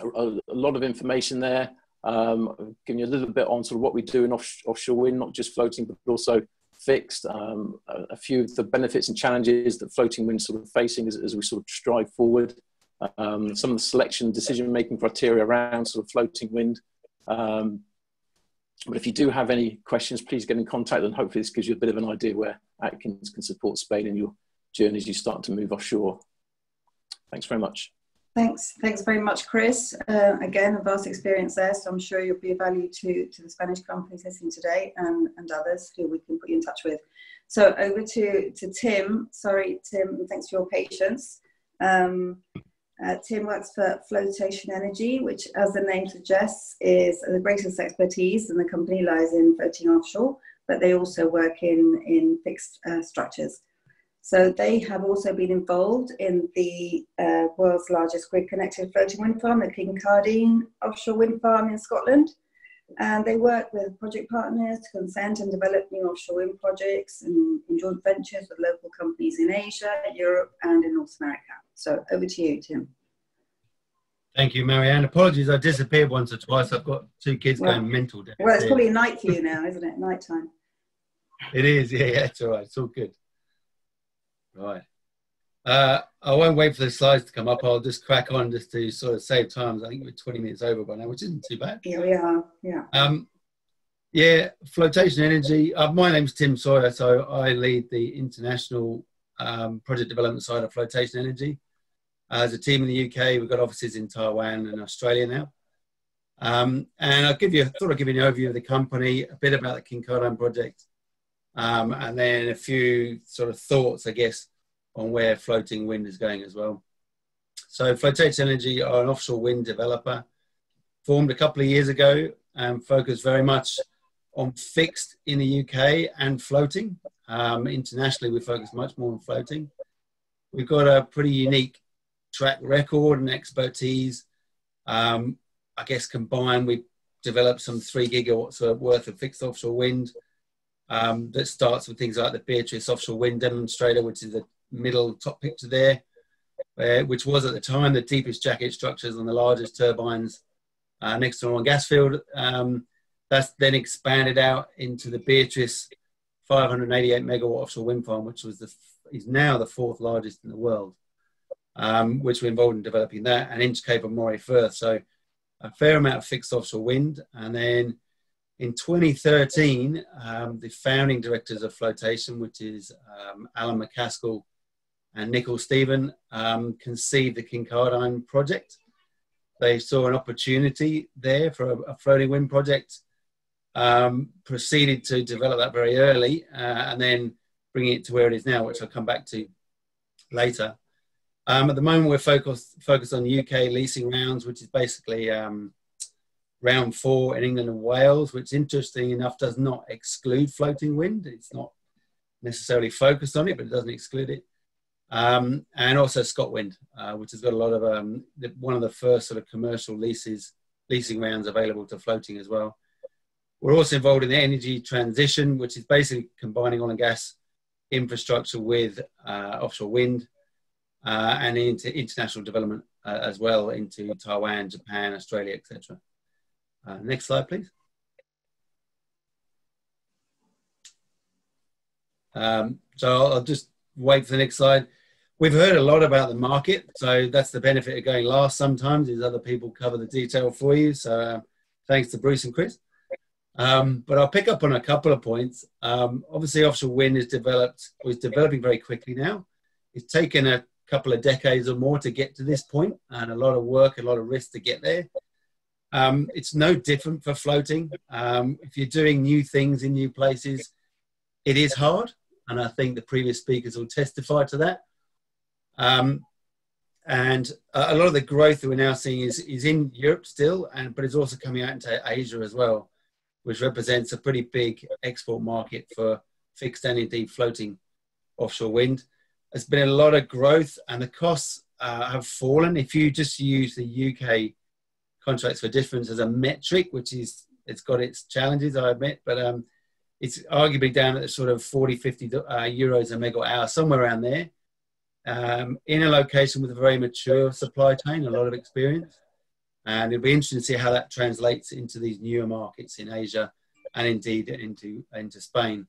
a, a lot of information there. Um, giving you a little bit on sort of what we do in off, offshore wind, not just floating, but also fixed. Um, a, a, few of the benefits and challenges that floating wind sort of facing as, as we sort of strive forward. Um, some of the selection decision-making criteria around sort of floating wind. Um, but if you do have any questions, please get in contact and hopefully this gives you a bit of an idea where Atkins can support Spain in your journey as you start to move offshore. Thanks very much. Thanks, thanks very much, Chris. Uh, again, a vast experience there, so I'm sure you'll be of value to, to the Spanish companies listening today and, and others who we can put you in touch with. So over to, to Tim. Sorry, Tim, thanks for your patience. Um, uh, Tim works for Flotation Energy, which, as the name suggests, is the greatest expertise, and the company lies in floating offshore, but they also work in, in fixed uh, structures. So they have also been involved in the uh, world's largest grid-connected floating wind farm, the Kincardine offshore wind farm in Scotland. And they work with project partners to consent and develop new offshore wind projects and in joint ventures with local companies in Asia, Europe, and in North America. So over to you, Tim. Thank you, Marianne. Apologies, I disappeared once or twice. I've got two kids well, going mental. Down well, it's probably night for you now, isn't it? Night time. It is, yeah, yeah, it's all right. It's all good. Right. Uh, I won't wait for the slides to come up. I'll just crack on just to sort of save time. I think we're 20 minutes over by now, which isn't too bad. Yeah, we are. Yeah. Um, yeah, flotation energy. Uh, my name's Tim Sawyer, so I lead the international um, project development side of flotation energy. As a team in the UK, we've got offices in Taiwan and Australia now. Um, and I'll give you, I thought I'd give you an overview of the company, a bit about the Kincardine project, um, and then a few sort of thoughts, I guess, on where floating wind is going as well. So Flotation Energy are an offshore wind developer, formed a couple of years ago and focused very much on fixed in the UK and floating. Um, internationally, we focus much more on floating. We've got a pretty unique track record and expertise. Um, I guess combined, we developed some three gigawatts worth of fixed offshore wind um, that starts with things like the Beatrice offshore wind demonstrator, which is the middle top picture there, uh, which was at the time the deepest jacket structures on the largest turbines uh, next to an oil gas field. Um, that's then expanded out into the Beatrice 588 megawatt offshore wind farm, which was the is now the fourth largest in the world, um, which we're involved in developing that, and Inch Cape and Moray Firth. So a fair amount of fixed offshore wind. And then in 2013, um, the founding directors of Flotation, which is um, Allan MacAskill and Nicol Stephen, um, conceived the Kincardine project. They saw an opportunity there for a, a floating wind project, um, proceeded to develop that very early, uh, and then bring it to where it is now, which I'll come back to later. Um, at the moment, we're focused focused on UK leasing rounds, which is basically um, round four in England and Wales, which interesting enough does not exclude floating wind. It's not necessarily focused on it, but it doesn't exclude it. Um, and also ScotWind, uh, which has got a lot of um, the, one of the first sort of commercial leases leasing rounds available to floating as well. We're also involved in the energy transition, which is basically combining oil and gas infrastructure with uh, offshore wind uh, and into international development uh, as well into Taiwan, Japan, Australia, etc. Uh, next slide, please. Um, so I'll, just wait for the next slide. We've heard a lot about the market, so that's the benefit of going last sometimes is other people cover the detail for you. So uh, thanks to Bruce and Chris. Um, but I'll pick up on a couple of points. Um, obviously, offshore wind is developed, is developing very quickly now. It's taken a couple of decades or more to get to this point, and a lot of work, a lot of risk to get there. Um, it's no different for floating. Um, if you're doing new things in new places, it is hard, and I think the previous speakers will testify to that. Um, and a lot of the growth that we're now seeing is, is in Europe still, and but it's also coming out into Asia as well which represents a pretty big export market for fixed and indeed floating offshore wind. There's been a lot of growth and the costs uh, have fallen. If you just use the UK contracts for difference as a metric, which is, it's got its challenges, I admit, but um, it's arguably down at the sort of 40, 50 uh, euros a megawatt hour, somewhere around there. Um, in a location with a very mature supply chain, a lot of experience. And it'll be interesting to see how that translates into these newer markets in Asia and indeed into, into Spain.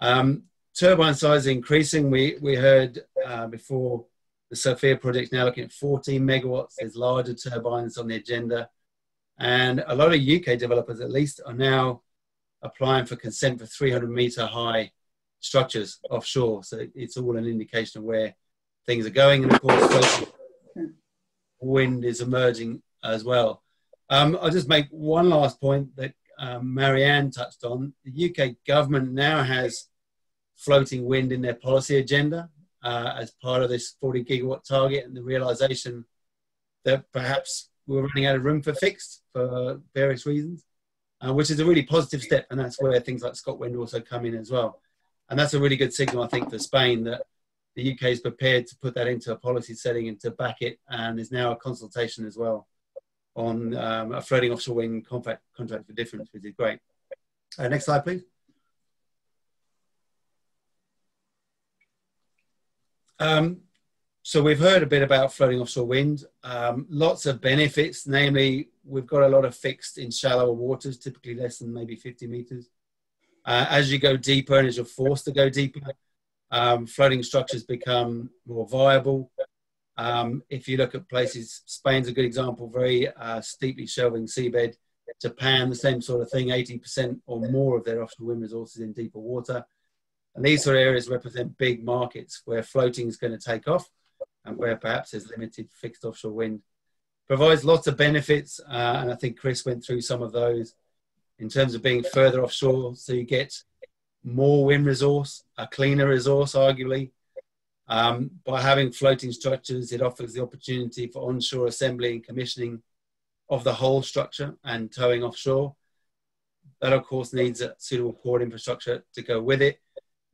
Um, turbine size increasing. We, we heard uh, before the Sofia project now looking at 14 megawatts. There's larger turbines on the agenda. And a lot of UK developers, at least, are now applying for consent for 300 meter high structures offshore. So it's all an indication of where things are going. And of course, wind is emerging as well. Um, I'll just make one last point that um, Marianne touched on. The UK government now has floating wind in their policy agenda uh, as part of this 40 gigawatt target and the realization that perhaps we're running out of room for fixed for various reasons, uh, which is a really positive step. And that's where things like ScotWind also come in as well. And that's a really good signal, I think, for Spain that the UK is prepared to put that into a policy setting and to back it. And there's now a consultation as well on um, a floating offshore wind contract, contract for difference, which is great. Uh, next slide, please. Um, so we've heard a bit about floating offshore wind. Um, lots of benefits, namely we've got a lot of fixed in shallower waters, typically less than maybe 50 meters. Uh, as you go deeper and as you're forced to go deeper, um, floating structures become more viable. Um, if you look at places, Spain's a good example, very uh, steeply shelving seabed. Japan, the same sort of thing, 80% or more of their offshore wind resources in deeper water. And these are areas represent big markets where floating is going to take off and where perhaps there's limited fixed offshore wind. Provides lots of benefits, uh, and I think Chris went through some of those in terms of being further offshore, so you get more wind resource, a cleaner resource, arguably. Um, by having floating structures, it offers the opportunity for onshore assembly and commissioning of the whole structure and towing offshore. That, of course, needs a suitable port infrastructure to go with it.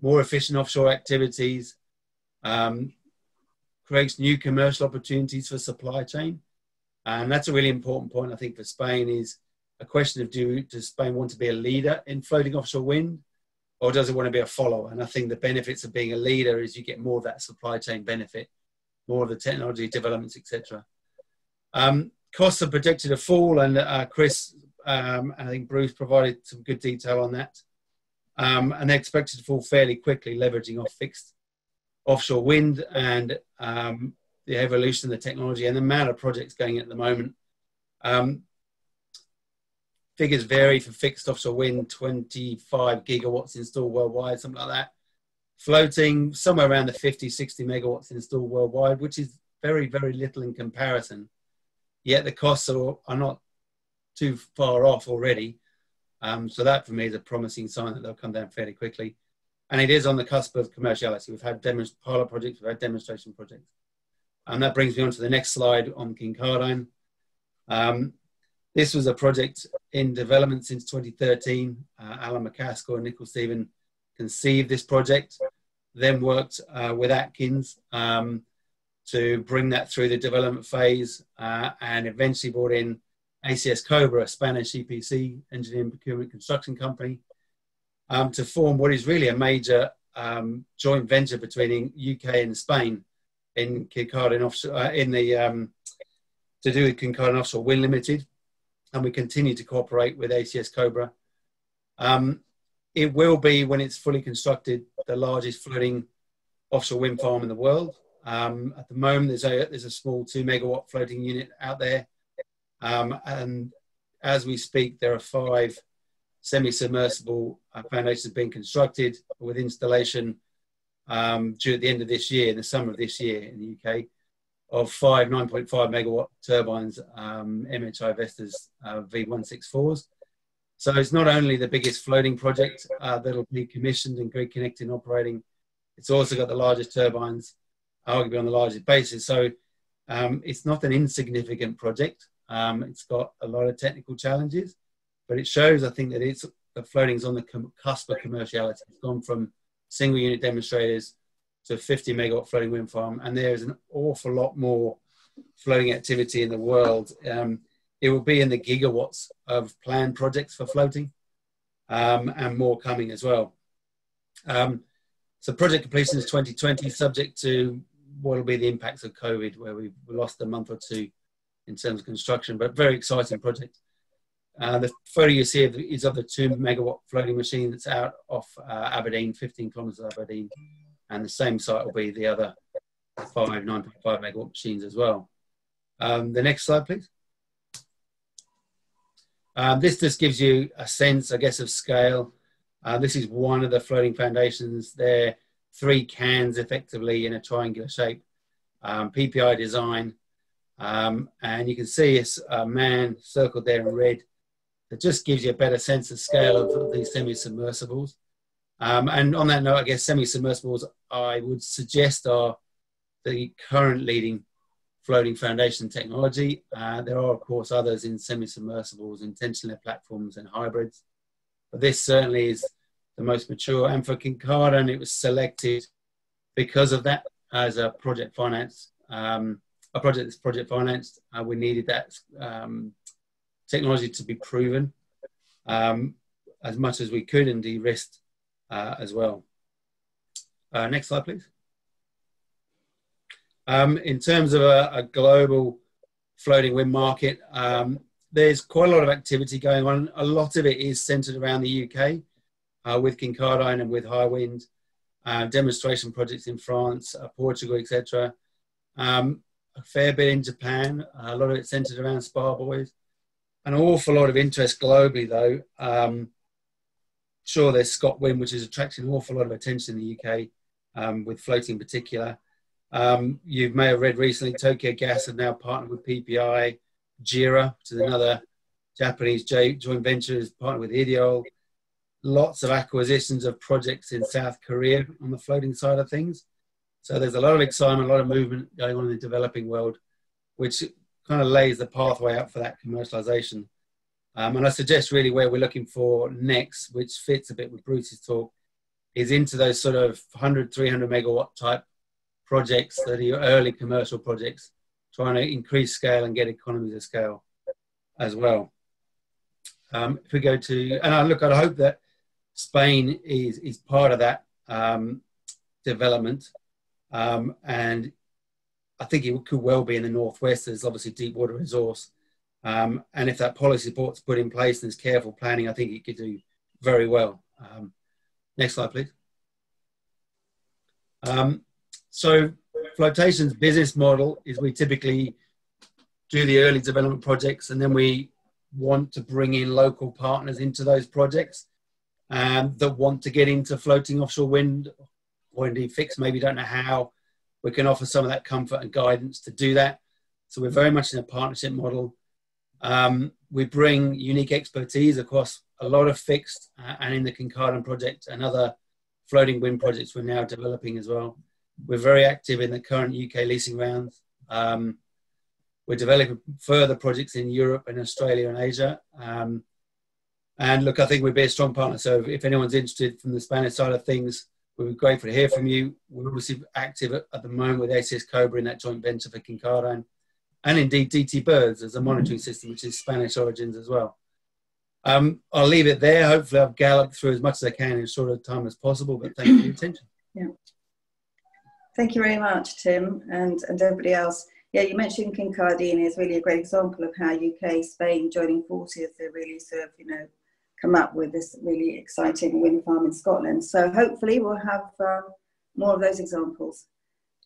More efficient offshore activities um, creates new commercial opportunities for supply chain. And that's a really important point, I think, for Spain is a question of do, does Spain want to be a leader in floating offshore wind or does it want to be a follower? And I think the benefits of being a leader is you get more of that supply chain benefit, more of the technology developments, etc. Um, costs are projected to fall, and uh, Chris um, and I think Bruce provided some good detail on that. Um, and they're expected to fall fairly quickly, leveraging off fixed offshore wind and um, the evolution of the technology and the amount of projects going at the moment. Um, figures vary for fixed offshore wind 25 gigawatts installed worldwide, something like that. Floating somewhere around the 50, 60 megawatts installed worldwide, which is very, very little in comparison. Yet the costs are, are not too far off already. Um, so that for me is a promising sign that they'll come down fairly quickly. And it is on the cusp of commerciality. We've had pilot projects, we've had demonstration projects. And that brings me on to the next slide on Kincardine. Um, this was a project in development since 2013. Uh, Allan MacAskill and Nicol Stephen conceived this project, then worked uh, with Atkins um, to bring that through the development phase uh, and eventually brought in ACS Cobra, a Spanish EPC engineering procurement construction company, um, to form what is really a major um, joint venture between UK and Spain in Kincardine offshore, uh, in the um, to do with Kincardine Offshore Wind Limited, and we continue to cooperate with ACS Cobra. Um, it will be, when it's fully constructed, the largest floating offshore wind farm in the world. Um, at the moment, there's a, there's a small two megawatt floating unit out there. Um, and as we speak, there are five semi-submersible uh, foundations being constructed with installation um, due at the end of this year, in the summer of this year in the UK of five 9.5 megawatt turbines, um, MHI Vestas uh, V164s. So it's not only the biggest floating project uh, that'll be commissioned and grid connected and operating, it's also got the largest turbines, arguably on the largest basis. So um, it's not an insignificant project. Um, it's got a lot of technical challenges, but it shows, I think, that it's the floating is on the cusp of commerciality. It's gone from single unit demonstrators to 50 megawatt floating wind farm, and there's an awful lot more floating activity in the world. Um, it will be in the gigawatts of planned projects for floating, um, and more coming as well. Um, so project completion is 2020, subject to what will be the impacts of COVID, where we've lost a month or two in terms of construction, but very exciting project. Uh, the photo you see is of the two megawatt floating machine that's out off uh, Aberdeen, 15 kilometers of Aberdeen and the same site will be the other five 9.5 megawatt machines as well. Um, the next slide, please. Um, this just gives you a sense, I guess, of scale. Uh, this is one of the floating foundations. They're three cans effectively in a triangular shape, um, PPI design. Um, and you can see it's a man circled there in red. That just gives you a better sense of scale of these semi-submersibles. Um, and on that note, I guess semi-submersibles, I would suggest are the current leading floating foundation technology. Uh, there are, of course, others in semi-submersibles, intentional platforms, and hybrids. But this certainly is the most mature. And for Kincardine, it was selected because of that as a project finance, um, a project that's project financed. Uh, we needed that um, technology to be proven um, as much as we could and de-risked uh, as well. Uh, next slide, please. Um, in terms of a, a, global floating wind market, um, there's quite a lot of activity going on. A lot of it is centered around the UK uh, with Kincardine and with Hywind, uh, demonstration projects in France, uh, Portugal, etc. Um, a fair bit in Japan, a lot of it centered around spar buoys. An awful lot of interest globally, though, um, sure there's ScotWind, which is attracting an awful lot of attention in the UK um, with floating in particular. Um, you may have read recently Tokyo Gas have now partnered with PPI, JERA, which is another Japanese joint venture, is partnered with Ideol. lots of acquisitions of projects in South Korea on the floating side of things. So there's a lot of excitement, a lot of movement going on in the developing world, which kind of lays the pathway out for that commercialization. Um, and I suggest really where we're looking for next, which fits a bit with Bruce's talk, is into those sort of 100, 300 megawatt type projects that are early commercial projects, trying to increase scale and get economies of scale as well. Um, if we go to, and I look, I hope that Spain is, is part of that um, development. Um, and I think it could well be in the northwest. There's obviously deep water resource. Um, and if that policy support's put in place and there's careful planning, I think it could do very well. Um, next slide, please. Um, so flotation's business model is we typically do the early development projects and then we want to bring in local partners into those projects um, that want to get into floating offshore wind or indeed fixed, maybe don't know how. We can offer some of that comfort and guidance to do that. So we're very much in a partnership model. Um, we bring unique expertise across a lot of fixed uh, and in the Kincardine project and other floating wind projects we're now developing as well. We're very active in the current UK leasing rounds. Um, we're developing further projects in Europe and Australia and Asia. Um, and look, I think we'd be a strong partner. So if anyone's interested from the Spanish side of things, we'd be grateful to hear from you. We're obviously active at, at the moment with ACS Cobra in that joint venture for Kincardine. And indeed DT Birds as a monitoring system, which is Spanish origins as well. Um, I'll leave it there. Hopefully I've galloped through as much as I can in as short a time as possible, but thank you for your attention. Yeah. Thank you very much, Tim, and, and everybody else. Yeah, you mentioned Kincardine is really a great example of how UK, Spain joining forces to really sort of, you know, come up with this really exciting wind farm in Scotland. So hopefully we'll have um, more of those examples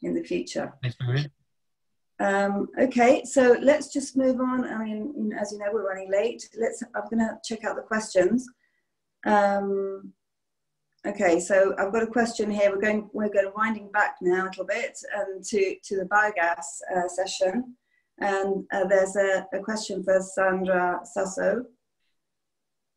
in the future. Thanks, Maria. Um, okay, so let's just move on. I mean, as you know, we're running late. Let's. I'm going to check out the questions. Um, okay, so I've got a question here. We're going. We're going winding back now a little bit um, to to the biogas uh, session, and uh, there's a, a, question for Sandra Sassow.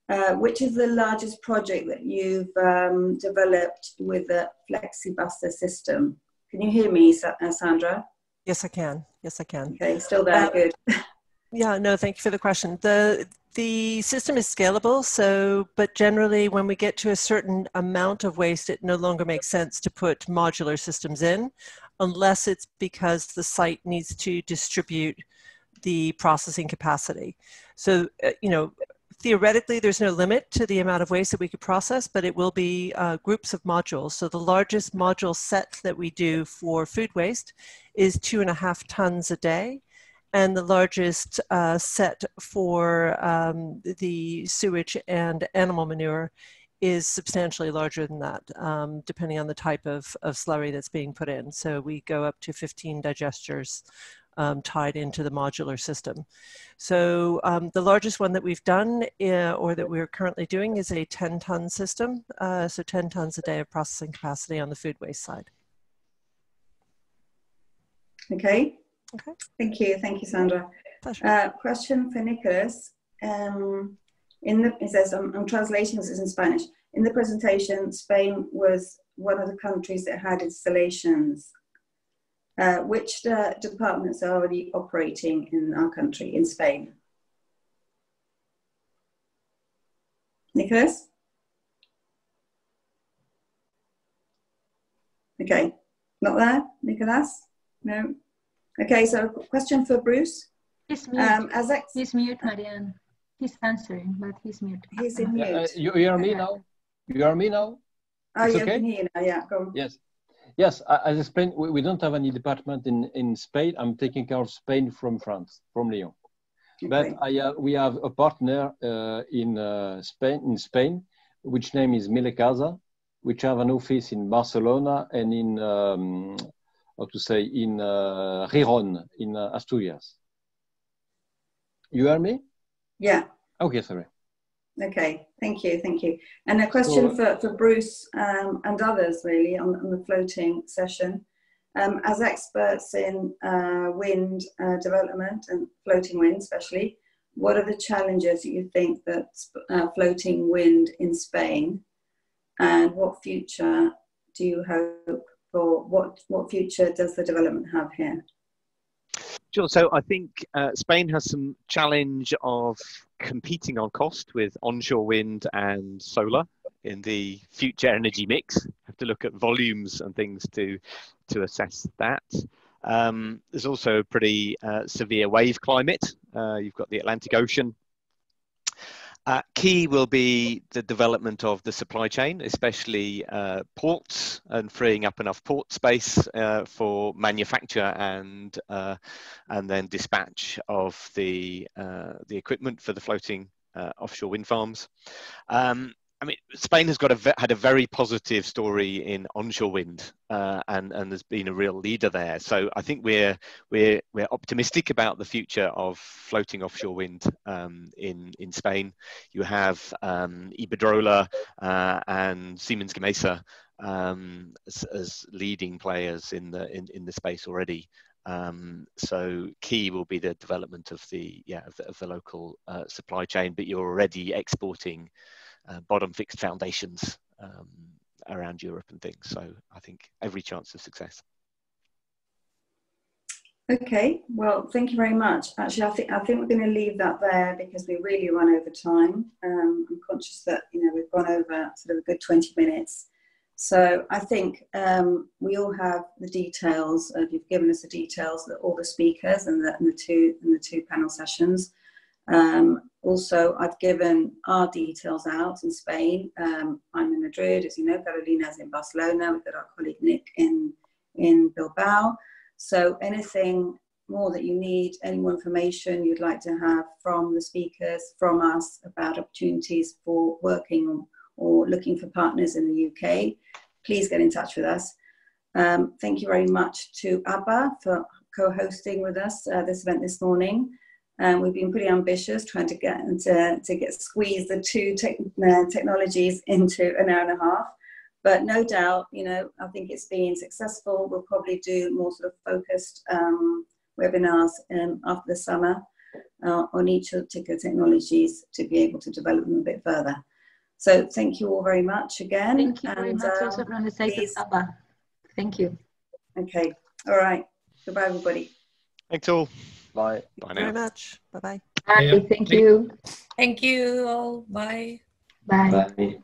Uh, which is the largest project that you've um, developed with the FlexiBuster system? Can you hear me, uh, Sandra? Yes, I can. Yes, I can. Okay, still there. Uh, Good. (laughs) yeah, no, thank you for the question. The the system is scalable, so but generally, when we get to a certain amount of waste, it no longer makes sense to put modular systems in, unless it's because the site needs to distribute the processing capacity. So, uh, you know, theoretically, there's no limit to the amount of waste that we could process, but it will be uh, groups of modules. So the largest module set that we do for food waste is two and a half tons a day. And the largest uh, set for um, the sewage and animal manure is substantially larger than that, um, depending on the type of, of slurry that's being put in. So we go up to 15 digesters um, tied into the modular system. So um, the largest one that we've done uh, or that we're currently doing is a 10 ton system. Uh, so 10 tons a day of processing capacity on the food waste side. Okay. Okay. Thank you. Thank you, Sandra. Uh, question for Nicholas. Um, in the, it says, I'm, I'm translating this in Spanish. In the presentation, Spain was one of the countries that had installations uh, which uh, departments are already operating in our country, in Spain? Nicholas? Okay, not there, Nicholas? No? Okay, so question for Bruce. He's mute. Um, as ex- he's mute, Marianne. He's answering, but he's mute. He's in mute. Uh, you hear me now? You hear me now? Oh, it's yeah, okay? I can hear you now, yeah, go on. Yes. Yes, as explained, we, don't have any department in, in Spain. I'm taking care of Spain from France, from Lyon. Okay. But I, uh, we have a partner uh, in uh, Spain, in Spain, which name is Milecasa, which have an office in Barcelona and in, um, how to say, in uh, Riron, in uh, Asturias. You hear me? Yeah. Okay, sorry. Okay, thank you, thank you. And a question for, for Bruce um, and others really on, on the floating session. Um, as experts in uh, wind uh, development and floating wind especially, what are the challenges that you think that uh, floating wind in Spain, and what future do you hope for? What what future does the development have here? Sure. So I think uh, Spain has some challenge of competing on cost with onshore wind and solar in the future energy mix. Have to look at volumes and things to to assess that. Um, there's also a pretty uh, severe wave climate. Uh, you've got the Atlantic Ocean uh, key will be the development of the supply chain, especially uh, ports and freeing up enough port space uh, for manufacture and uh, and then dispatch of the uh, the equipment for the floating uh, offshore wind farms. Um, I mean, Spain has got a had a very positive story in onshore wind, uh, and and there's been a real leader there. So I think we're we're we're optimistic about the future of floating offshore wind um, in in Spain. You have um, Iberdrola uh, and Siemens Gamesa um, as, as, leading players in the in, in the space already. Um, so key will be the development of the yeah of the, of the local uh, supply chain, but you're already exporting uh, bottom fixed foundations um, around Europe and things. So I think every chance of success. Okay, well, thank you very much. Actually, I think I think we're going to leave that there because we really run over time. Um, I'm conscious that you know we've gone over sort of a good 20 minutes. So I think um, we all have the details. Of, you've given us the details that all the speakers and the, and the two and the two panel sessions. Um, also, I've given our details out in Spain. Um, I'm in Madrid, as you know, Carolina's in Barcelona. We've got our colleague Nick in, in Bilbao. So anything more that you need, any more information you'd like to have from the speakers, from us about opportunities for working or, looking for partners in the UK, please get in touch with us. Um, thank you very much to APPA for co-hosting with us uh, this event this morning. Um, we've been pretty ambitious trying to get to, to get squeeze the two te uh, technologies into an hour and a half. But no doubt, you know, I think it's been successful. We'll probably do more sort of focused um, webinars um, after the summer uh, on each of the particular technologies to be able to develop them a bit further. So thank you all very much again. Thank you and, very much also from the side of APPA. Thank you. Okay. All right. Goodbye, everybody. Thanks all. Bye. Bye very much. Bye-bye. Bye. Thank you. Thank you all. Bye. Bye. Bye.